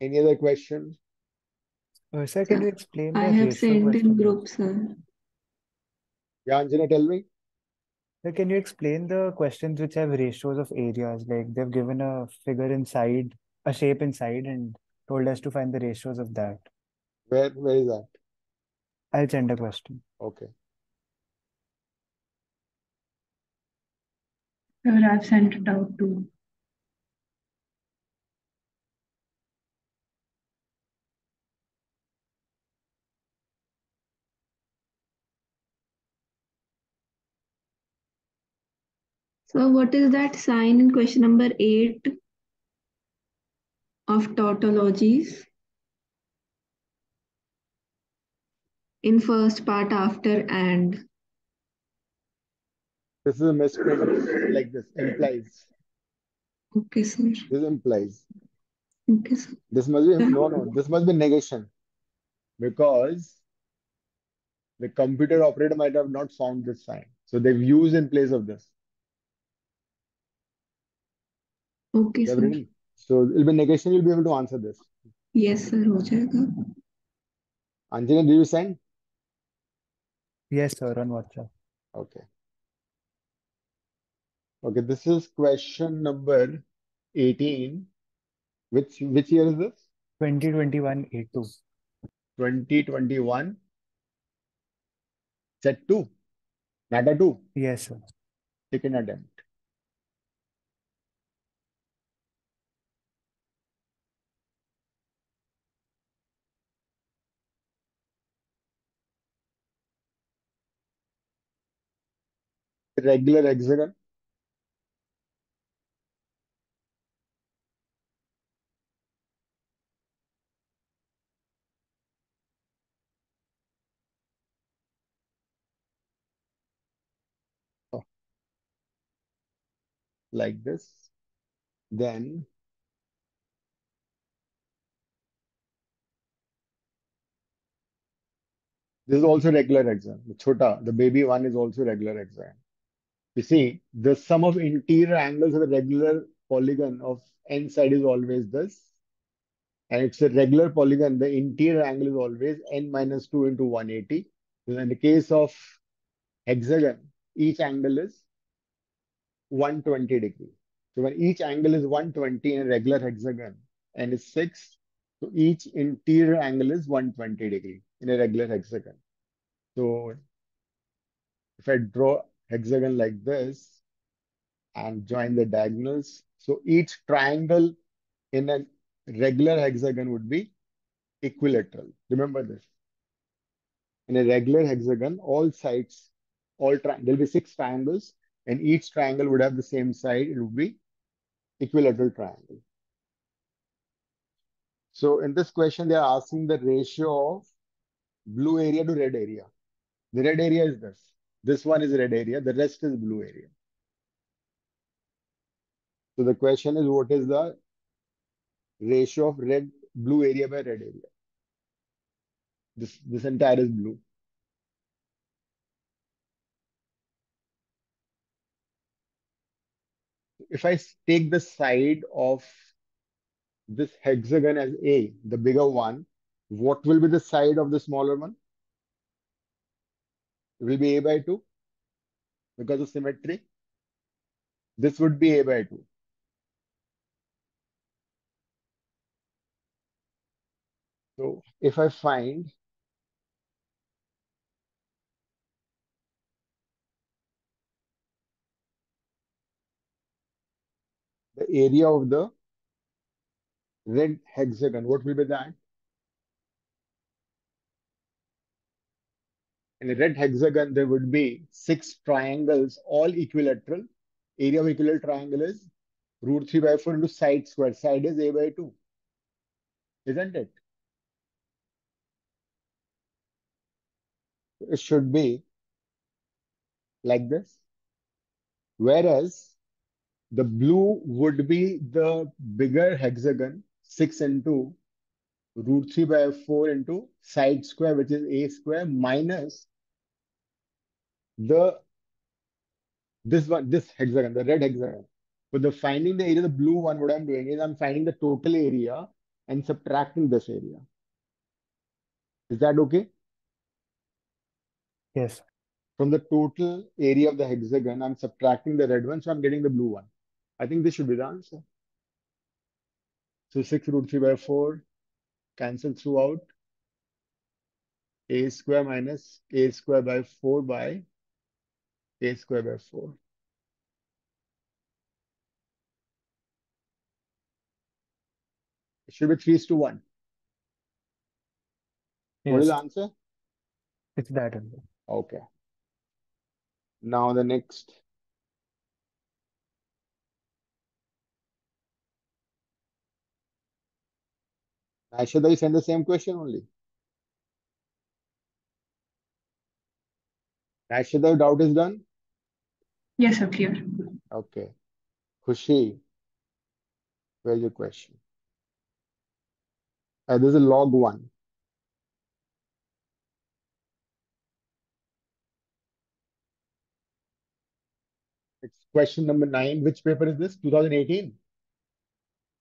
Any other question? Uh, sir, can you explain I have ratio sent in question? group, sir. Yeah, Anjana, tell me. Sir, can you explain the questions which have ratios of areas? Like they've given a figure inside, a shape inside, and told us to find the ratios of that. Where where is that? I'll send a question. Okay. Sir, I've sent it out too. So what is that sign in question number eight of tautologies? In first part after and. This is a misprint like this, implies. Okay, sir. This implies. Okay, sir. This must be, no, no, this must be negation. Because the computer operator might have not found this sign. So they've used in place of this. Okay, sir. Ready? So it'll be negation, you'll be able to answer this. Yes, sir. Ho jayega. Anjana, do you sign? Yes, sir. On WhatsApp. Okay. Okay, this is question number 18. Which which year is this? 2021 A2. 2021. Set 2. NATA 2. Yes, sir. Second attempt. Regular hexagon. Like this. Then this is also regular exam. The chota, the baby one is also regular exam. You see, the sum of interior angles of a regular polygon of n side is always this. And it's a regular polygon, the interior angle is always n minus 2 into 180. So in the case of hexagon, each angle is 120 degree. So when each angle is 120 in a regular hexagon and is 6, so each interior angle is 120 degree in a regular hexagon. So if I draw hexagon like this and join the diagonals, so each triangle in a regular hexagon would be equilateral. Remember this. In a regular hexagon, all sides, all there'll be six triangles, and each triangle would have the same side. It would be equilateral triangle. So in this question, they are asking the ratio of blue area to red area. The red area is this. This one is red area. The rest is blue area. So the question is, what is the ratio of red blue area by red area? This this entire is blue. If I take the side of this hexagon as A, the bigger one, what will be the side of the smaller one? It will be A by 2 because of symmetry. This would be A by 2. So if I find area of the red hexagon, what will be that? In a red hexagon, there would be six triangles, all equilateral. Area of equilateral triangle is root 3 by 4 into side square. Side is a by 2. Isn't it? It should be like this. Whereas the blue would be the bigger hexagon, 6 into root 3 by 4 into side square, which is a square, minus the this one, this hexagon, the red hexagon. For the finding the area, the blue one, what I'm doing is I'm finding the total area and subtracting this area. Is that okay? Yes. From the total area of the hexagon, I'm subtracting the red one, so I'm getting the blue one. I think this should be the answer. So 6 root 3 by 4 cancel throughout. a square minus a square by 4 by a square by 4. It should be 3 to 1. What is the answer? It's that only. Okay. Now the next. Aishada, you send the same question only. Aishada, doubt is done? Yes, sir, clear. Okay. Khushi, where's your question? Uh, this is log 1. It's question number 9. Which paper is this? 2018?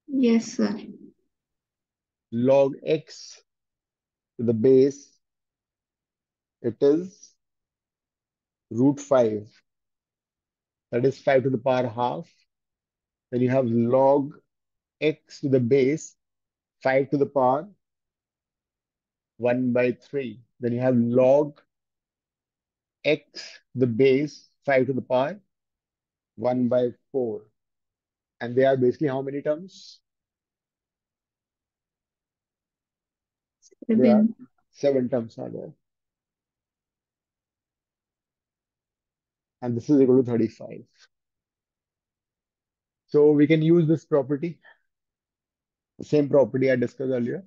Yes, sir. Log x to the base. It is root 5. That is 5 to the power half. Then you have log x to the base, 5 to the power 1 by 3. Then you have log x the base, 5 to the power 1 by 4. And they are basically how many terms? They are Seven. 7 terms are there. And this is equal to 35. So we can use this property, the same property I discussed earlier.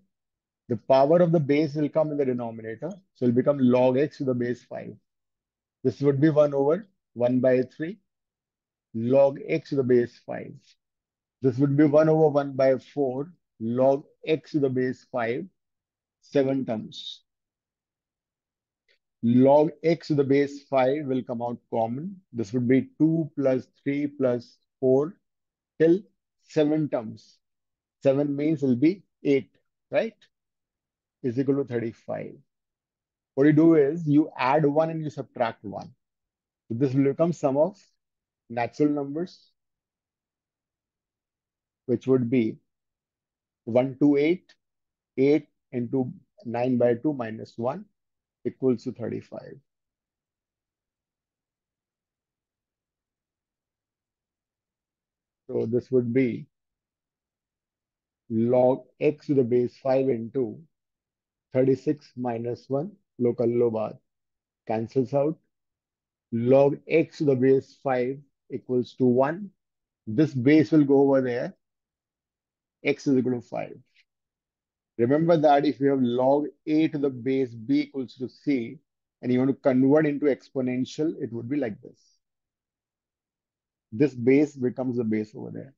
The power of the base will come in the denominator. So it'll become log x to the base 5. This would be 1 over 1 by 3 log x to the base 5. This would be 1 over 1 by 4 log x to the base 5, 7 terms. Log x to the base 5 will come out common. This would be 2 plus 3 plus 4 till 7 terms. 7 means will be 8, right? Is equal to 35. What you do is you add 1 and you subtract 1. So this will become sum of natural numbers, which would be 1 to 8, 8 into 9 by 2 minus 1 equals to 35. So this would be log x to the base 5 into 36 minus 1 local low bar cancels out. Log x to the base 5 equals to 1. This base will go over there. x is equal to 5. Remember that if you have log a to the base b equals to c, and you want to convert into exponential, it would be like this. This base becomes the base over there.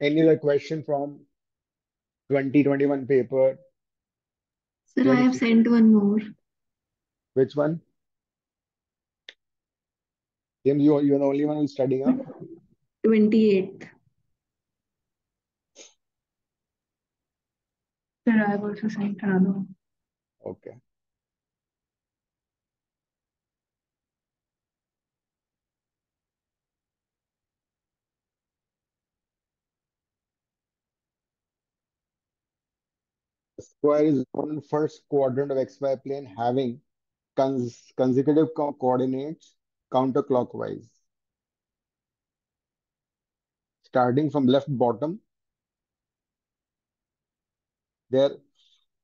Any other question from 2021 paper? Sir, I have sent one more. Which one? James, you, you're the only one who's studying, huh? 28th. Sir, I have also sent another one. Okay. Square is one first quadrant of xy plane having cons consecutive co coordinates counterclockwise. Starting from left bottom, there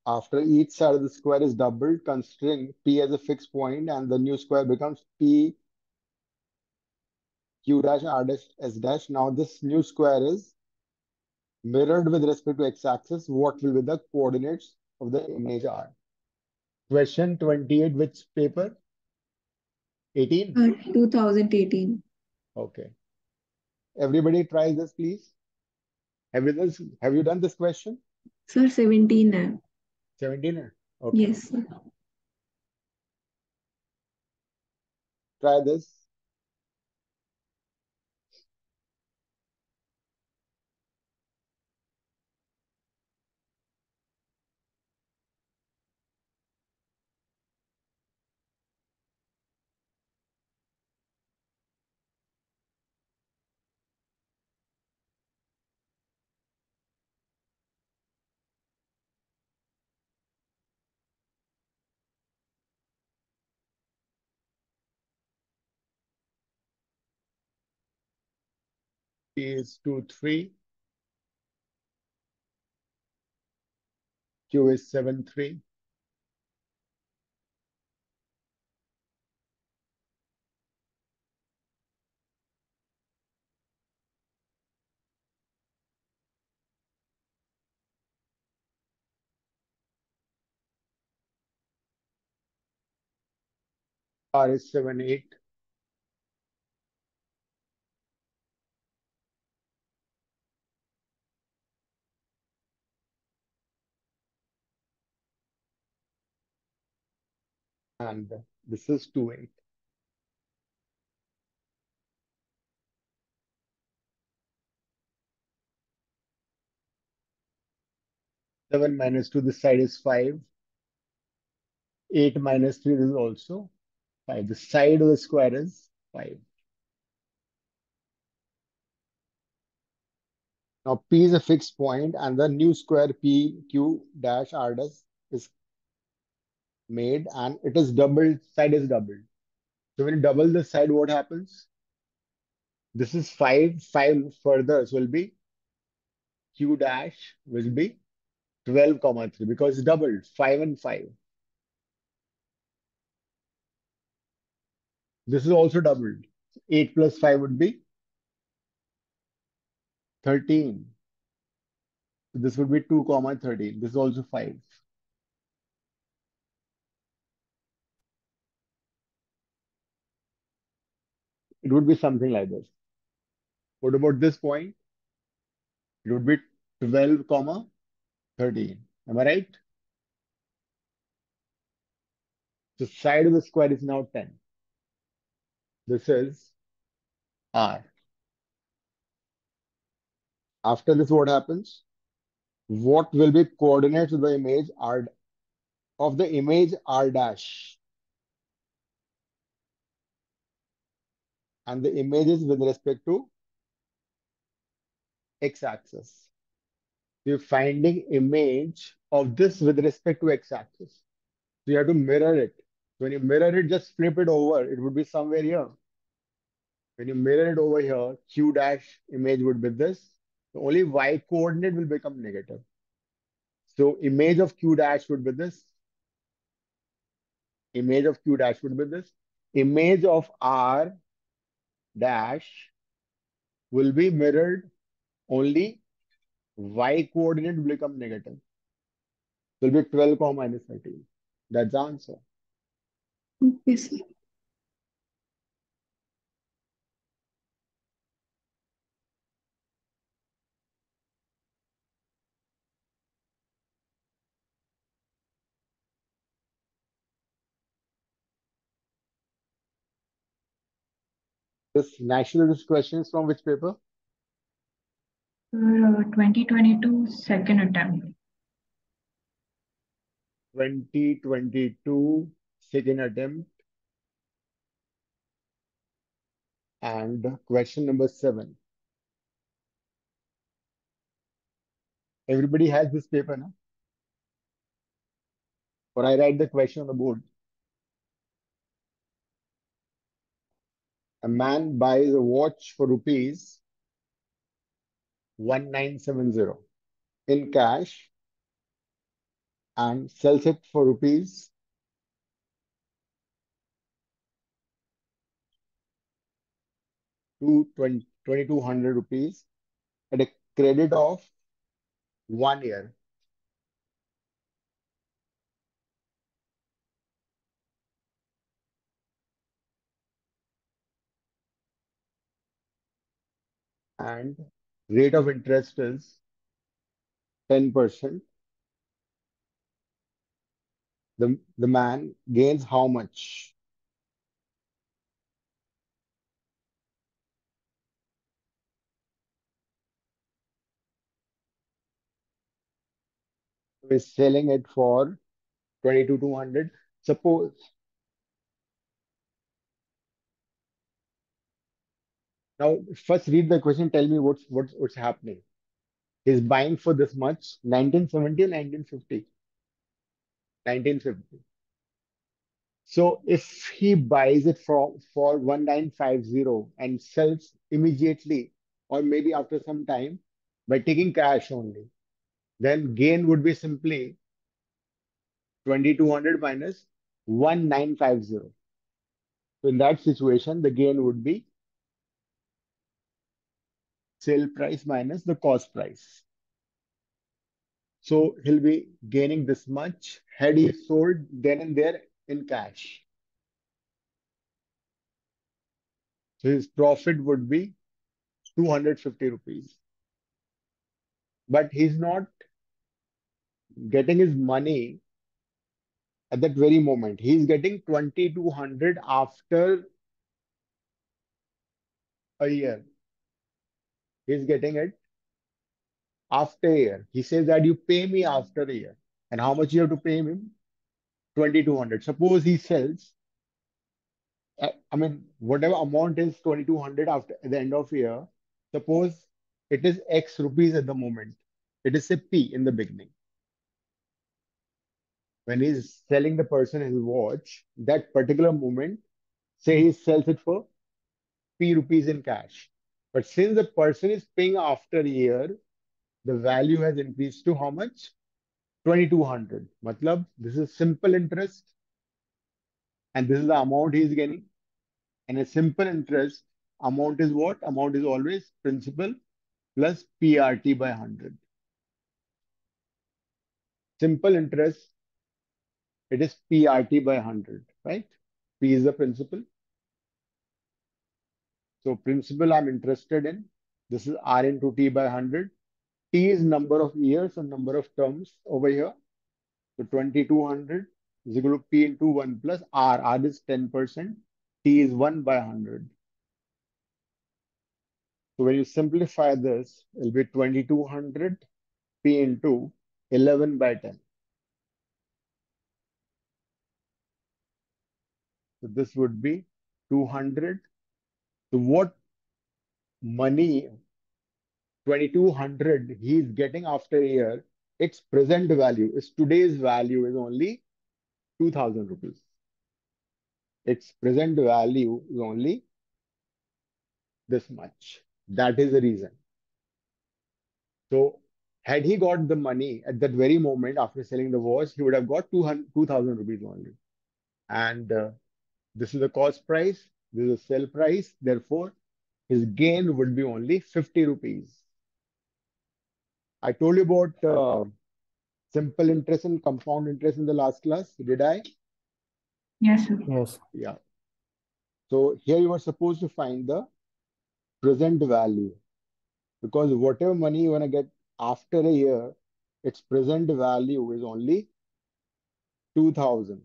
after each side of the square is doubled, considering P as a fixed point, and the new square becomes P Q dash R dash S dash. Now this new square is mirrored with respect to x-axis. What will be the coordinates of the image R? Question 28, which paper? 18? Uh, 2018. Okay. Everybody try this, please. Have you this, have you done this question? Sir, 17 now. 17? Okay. Yes, sir. Try this. Is 2, 3. Q is 7, 3. R is 7, 8. And this is 2, 8. Seven minus two, this side is five. Eight minus three, is also five. The side of the square is five. Now P is a fixed point and the new square P Q dash R dash is made and it is doubled, side is doubled. So when you double the side, what happens? This is five, five further, so will be Q dash will be 12 comma 3 because it's doubled 5 and 5 this is also doubled. 8 plus 5 would be 13 this would be 2 comma 13 this is also 5 it would be something like this what about this point it would be 12 comma 13. Am I right? The side of the square is now 10. This is R. After this, what happens? What will be coordinates of the image R of the image R dash? And the images with respect to x-axis you're finding image of this with respect to x-axis. So you have to mirror it. When you mirror it, just flip it over. It would be somewhere here. When you mirror it over here, q dash image would be this. The only y coordinate will become negative. So image of q dash would be this. Image of q dash would be this. Image of r dash will be mirrored only y coordinate will become negative. It will be 12 comma minus 13. That's the answer. Sir. This national this question is from which paper? Uh, 2022 second attempt. 2022 second attempt. And question number seven. Everybody has this paper now? Or I write the question on the board. A man buys a watch for rupees 1970 in cash and sells it for rupees 2200 rupees at a credit of one year. And rate of interest is 10%. The, the man gains how much? is selling it for 22,200. Suppose now first read the question, tell me what's what's what's happening. He's buying for this much, 1970 1950? 1950. So if he buys it for, for 1950 and sells immediately, or maybe after some time, by taking cash only, then gain would be simply 2200 minus 1950. So in that situation, the gain would be sale price minus the cost price. So he'll be gaining this much had he sold then and there in cash. So his profit would be 250 rupees. But he's not getting his money at that very moment. He's getting 2200 after a year. He's getting it after a year. He says that you pay me after a year. And how much you have to pay him? 2200. Suppose he sells, uh, I mean, whatever amount is 2200 after the end of year, suppose it is X rupees at the moment. It is a P in the beginning. When he's selling the person his watch, that particular moment, say he sells it for P rupees in cash. But since the person is paying after a year, the value has increased to how much? 2200. Matlab, this is simple interest. And this is the amount he is getting. And a simple interest amount is what? Amount is always principal plus PRT by 100. Simple interest, it is PRT by 100, right? P is the principal. So principal I'm interested in. This is R into T by 100. T is number of years and number of terms over here. So 2200 is equal to P into 1 plus R. R is 10%. T is 1 by 100. So when you simplify this, it'll be 2200 P into 11 by 10. So this would be 200. So what money 2200 he is getting after a year, its present value is today's value is only 2000 rupees. Its present value is only this much. That is the reason. So had he got the money at that very moment after selling the watch, he would have got 2000 rupees only. And uh, this is the cost price. This is the sell price. Therefore, his gain would be only 50 rupees. I told you about uh, simple interest and compound interest in the last class. Did I? Yes, sir. Yes. Yeah. So here you are supposed to find the present value because whatever money you want to get after a year, its present value is only 2000.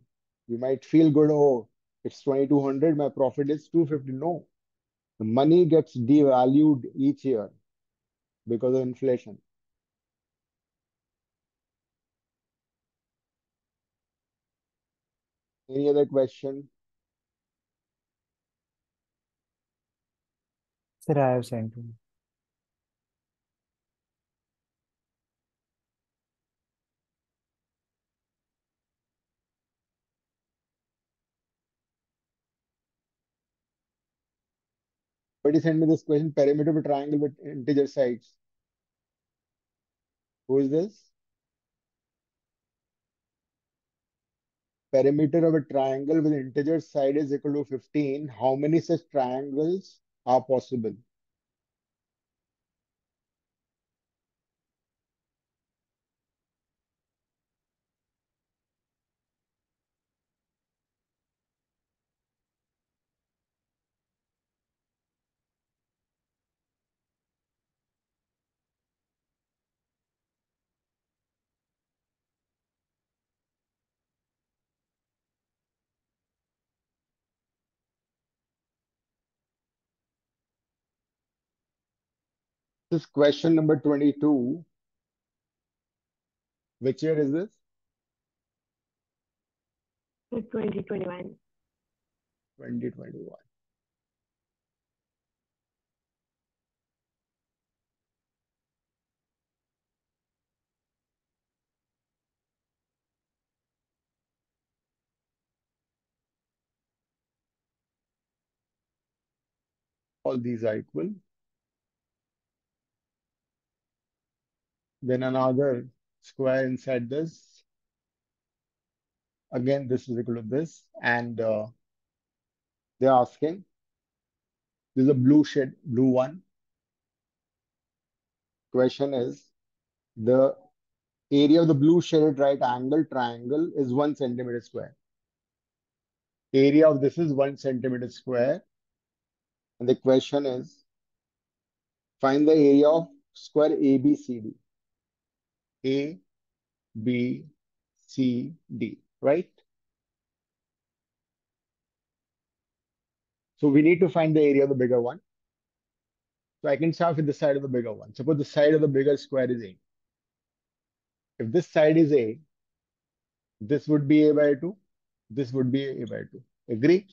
You might feel good, oh, it's 2200, my profit is 250. No, the money gets devalued each year because of inflation. Any other question? Sir, I have sent Somebody sent me this question, perimeter of a triangle with integer sides. Who is this? Perimeter of a triangle with integer side is equal to 15. How many such triangles are possible? This is question number 22. Which year is this? 2021. 2021. All these are equal. Then another square inside this. Again, this is equal to this. And uh, they're asking, this is a blue shade, blue one. Question is, the area of the blue shaded right angle triangle is one centimeter square. Area of this is one centimeter square. And the question is, find the area of square ABCD. A, B, C, D, right? So we need to find the area of the bigger one. So I can start with the side of the bigger one. Suppose the side of the bigger square is A. If this side is A, this would be A by 2, this would be A by 2. Agree?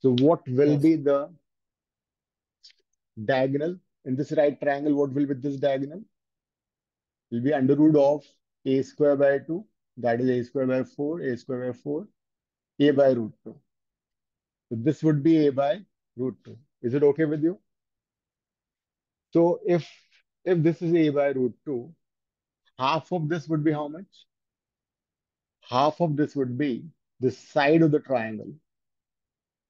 So what will Yes. be the diagonal in this right triangle? What will be this diagonal? Will be under root of a square by 2, that is a square by 4, a square by 4, a by root 2. So this would be a by root 2. Is it okay with you? So if if this is a by root 2, half of this would be how much? Half of this would be the side of the triangle.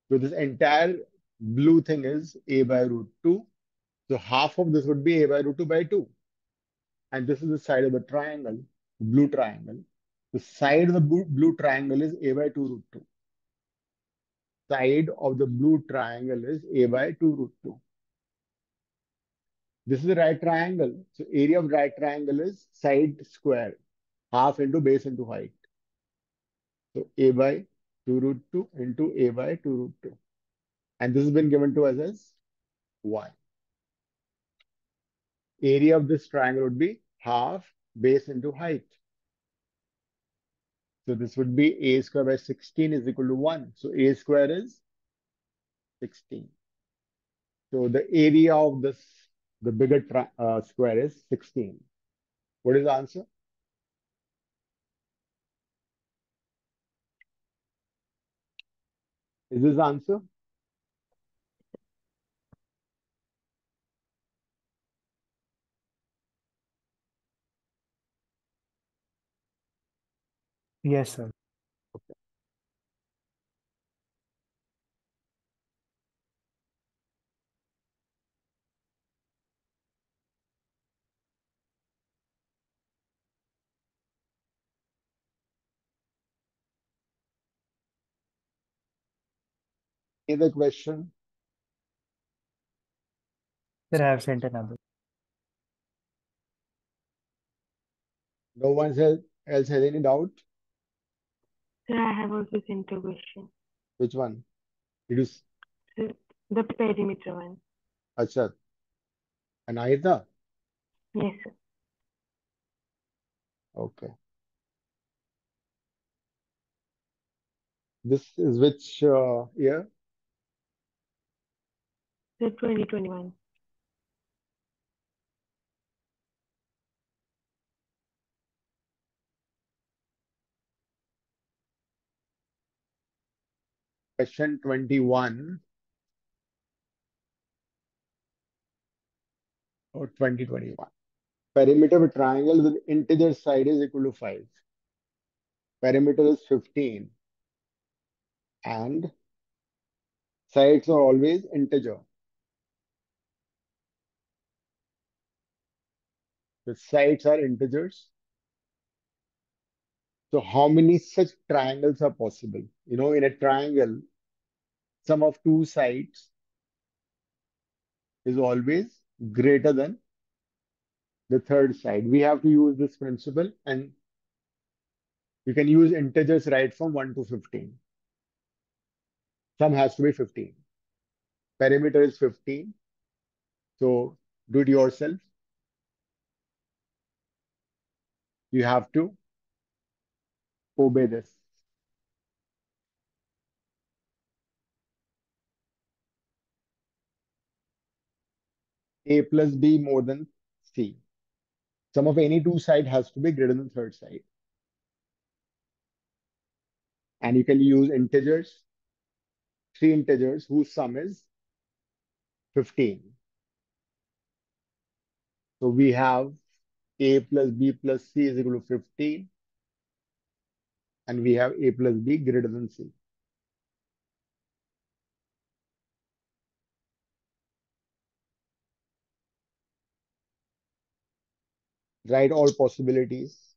So this entire blue thing is a by root 2. So half of this would be a by root 2 by 2. And this is the side of the triangle, blue triangle. The side of the blue, blue triangle is a by 2 root 2. Side of the blue triangle is a by 2 root 2. This is the right triangle. So area of right triangle is side square, half into base into height. So a by 2 root 2 into a by 2 root 2. And this has been given to us as 1. Area of this triangle would be half base into height. So this would be a square by 16 is equal to 1. So a square is 16. So the area of this, the bigger uh, square is 16. What is the answer? Is this the answer? Yes, sir. Any other question? Sir, I have sent another. No one else else has any doubt? Sir, I have also sent a question. Which one? It is Sir, the perimeter one. Achar. Anahita? Yes, sir. Okay. This is which uh, year? The 2021. question 21 or 2021. Perimeter of a triangle with integer side is equal to 5. Perimeter is 15. And sides are always integer. The sides are integers. So how many such triangles are possible? You know, in a triangle, sum of two sides is always greater than the third side. We have to use this principle and you can use integers right from 1 to 15. Sum has to be 15. Perimeter is 15. So do it yourself. You have to obey this. A plus B more than C. Sum of any two side has to be greater than third side. And you can use integers, three integers whose sum is 15. So we have A plus B plus C is equal to 15. And we have A plus B greater than C. Write all possibilities.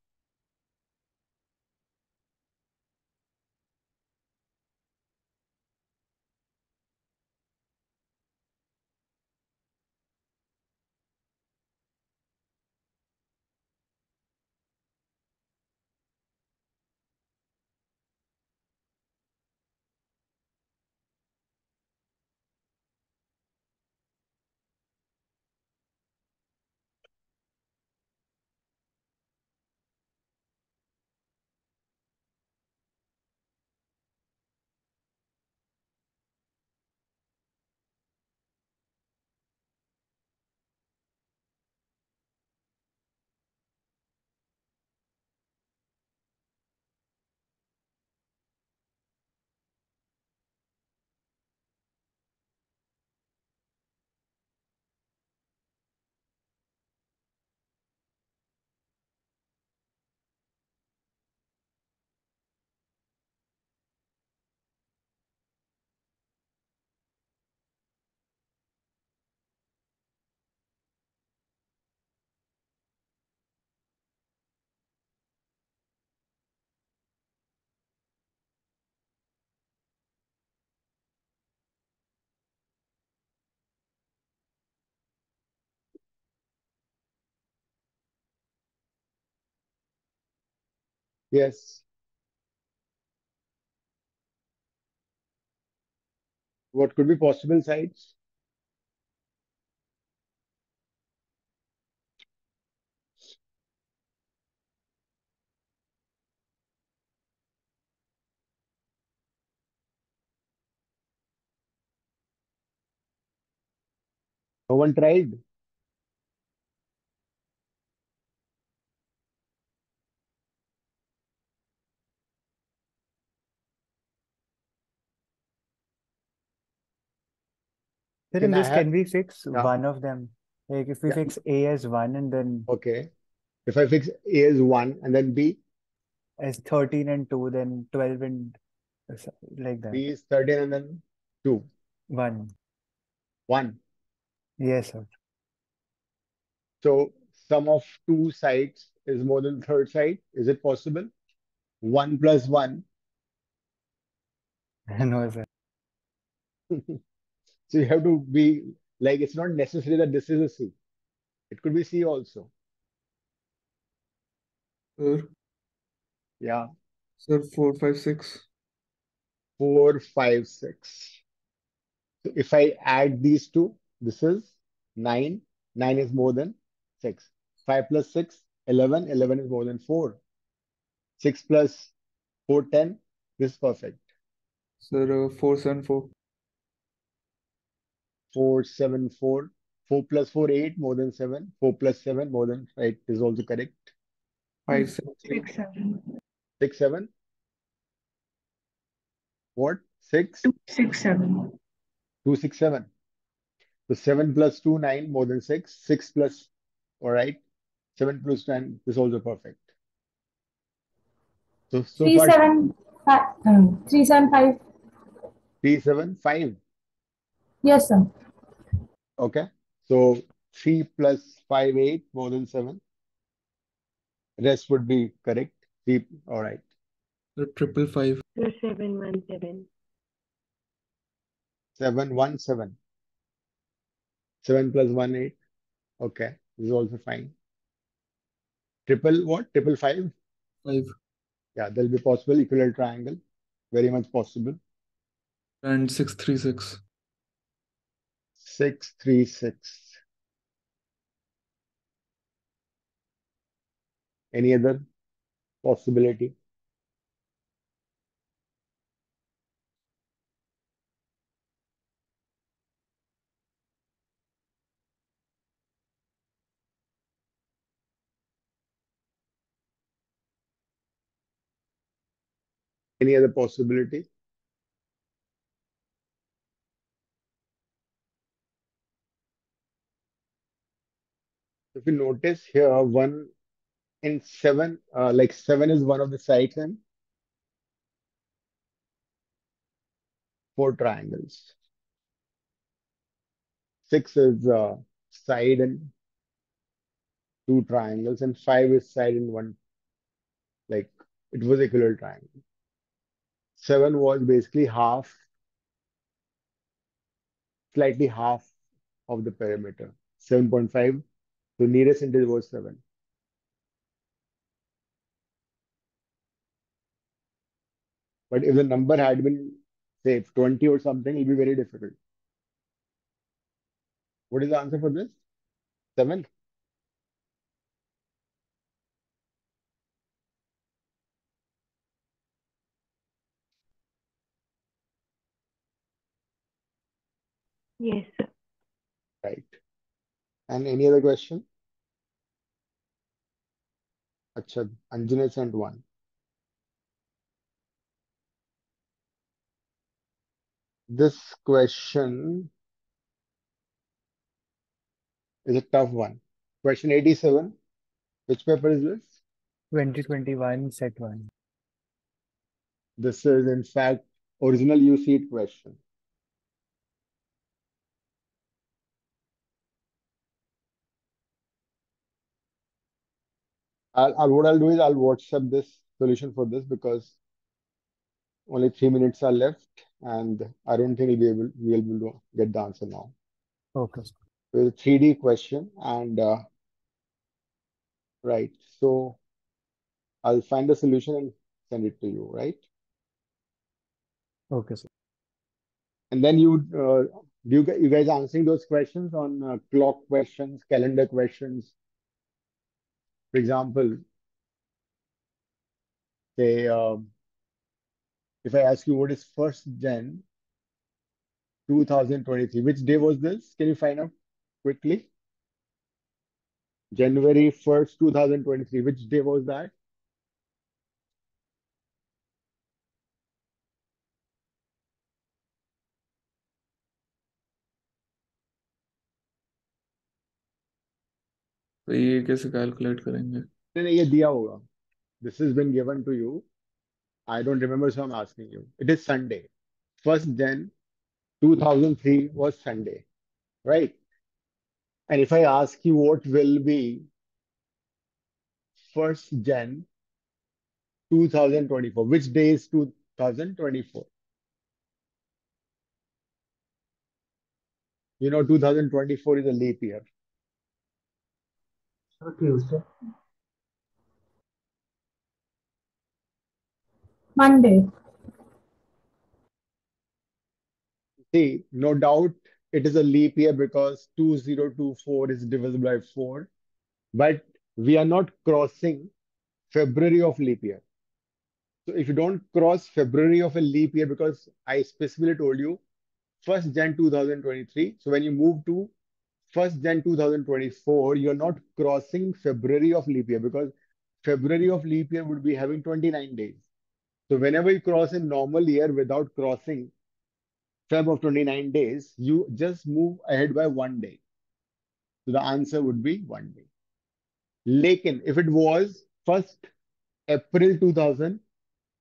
Yes. What could be possible sides? No one tried. Sir, Can in this, have- can we fix Yeah. one of them? Like if we Yeah. fix A as one and then Okay. If I fix A as 1 and then B, as 13 and 2, then 12 and like that. B is 13 and then 2. One. 1. Yes, sir. So sum of two sides is more than third side. Is it possible? 1 plus 1. No, sir. So you have to be like, it's not necessary that this is a C. It could be C also. Sir, Yeah. sir, four, five, six. Four, five, six. So if I add these two, this is 9. 9 is more than 6. 5 plus 6, 11. 11 is more than 4. 6 plus 4, 10. This is perfect. Sir, uh, four, seven, four. 4, 7, 4. 4 plus 4, 8, more than 7. 4 plus 7, more than 8 is also correct. Five, seven, three. Six, seven. 6, 7. What? 6? Two, six, seven. 2, 6, 7. So 7 plus 2, 9, more than 6. 6 plus, all right. 7 plus 10 is also perfect. So, so Three far, seven five. Um, three seven five. 3, 7, 5. Yes, sir. Okay. So 3 plus 5, 8, more than 7. Rest would be correct. 3, all right. Sir, triple five. Sir, seven one seven. 7, 1, 7. 7 plus 1, 8. Okay. This is also fine. Triple what? Triple 5? Five. Yeah, there'll be possible equilateral triangle. Very much possible. And six three six. 6, 3, 6. Any other possibility? Any other possibility? If you notice here, one in seven, uh, like seven is one of the sides in four triangles. Six is uh, side in two triangles, and five is side in one. Like it was equilateral triangle. Seven was basically half, slightly half of the perimeter. 7.5. The nearest integer was 7. But if the number had been, say, 20 or something, it'll be very difficult. What is the answer for this? 7? Yes. Right. And any other question? Acha, Anjana sent one. This question is a tough one. Question 87. Which paper is this? 2021 set 1. This is, in fact, original UC question. I'll, I'll, what I'll do is I'll WhatsApp this solution for this because only three minutes are left and I don't think we'll be able, we'll be able to get the answer now. Okay. So it's a 3D question and uh, right. So I'll find the solution and send it to you, right? Okay, sir. And then you uh, do you, you guys answering those questions on uh, clock questions, calendar questions. For example, say um, if I ask you what is first Jan 2023, which day was this? Can you find out quickly? January 1st, 2023. Which day was that? तो ये कैसे calculate करेंगे नहीं नहीं, ये दिया होगा. This has been given to you. I don't remember, so I'm asking you. It is Sunday. First Jan 2003 was Sunday, right? And if I ask you what will be first Jan 2024, which day is 2024? You know, 2024 is a leap year. Tuesday. Monday. See, no doubt it is a leap year because 2024 is divisible by 4, but we are not crossing February of leap year. So if you don't cross February of a leap year, because I specifically told you, 1st Jan 2023, so when you move to 1st Jan 2024, you're not crossing February of leap year because February of leap year would be having 29 days. So whenever you cross a normal year without crossing Feb of 29 days, you just move ahead by one day. So the answer would be one day. Lekin, if it was 1st April 2000,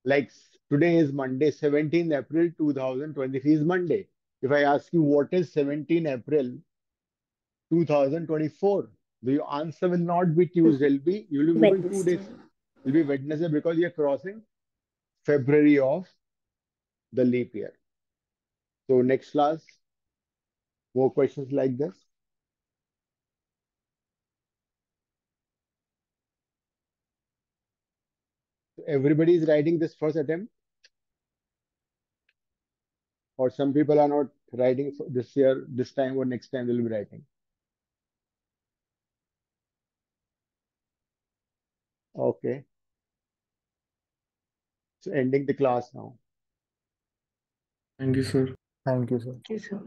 like today is Monday, 17 April 2023 is Monday. If I ask you what is 17 April 2024, the answer will not be Tuesday, it'll be, you'll be moving two days. It'll be Wednesday because you're crossing February of the leap year. So next class, more questions like this. Everybody is writing this first attempt. Or some people are not writing for this year, this time or next time they'll be writing. Okay. So ending the class now. Thank you, sir. Thank you, sir. Okay, sir.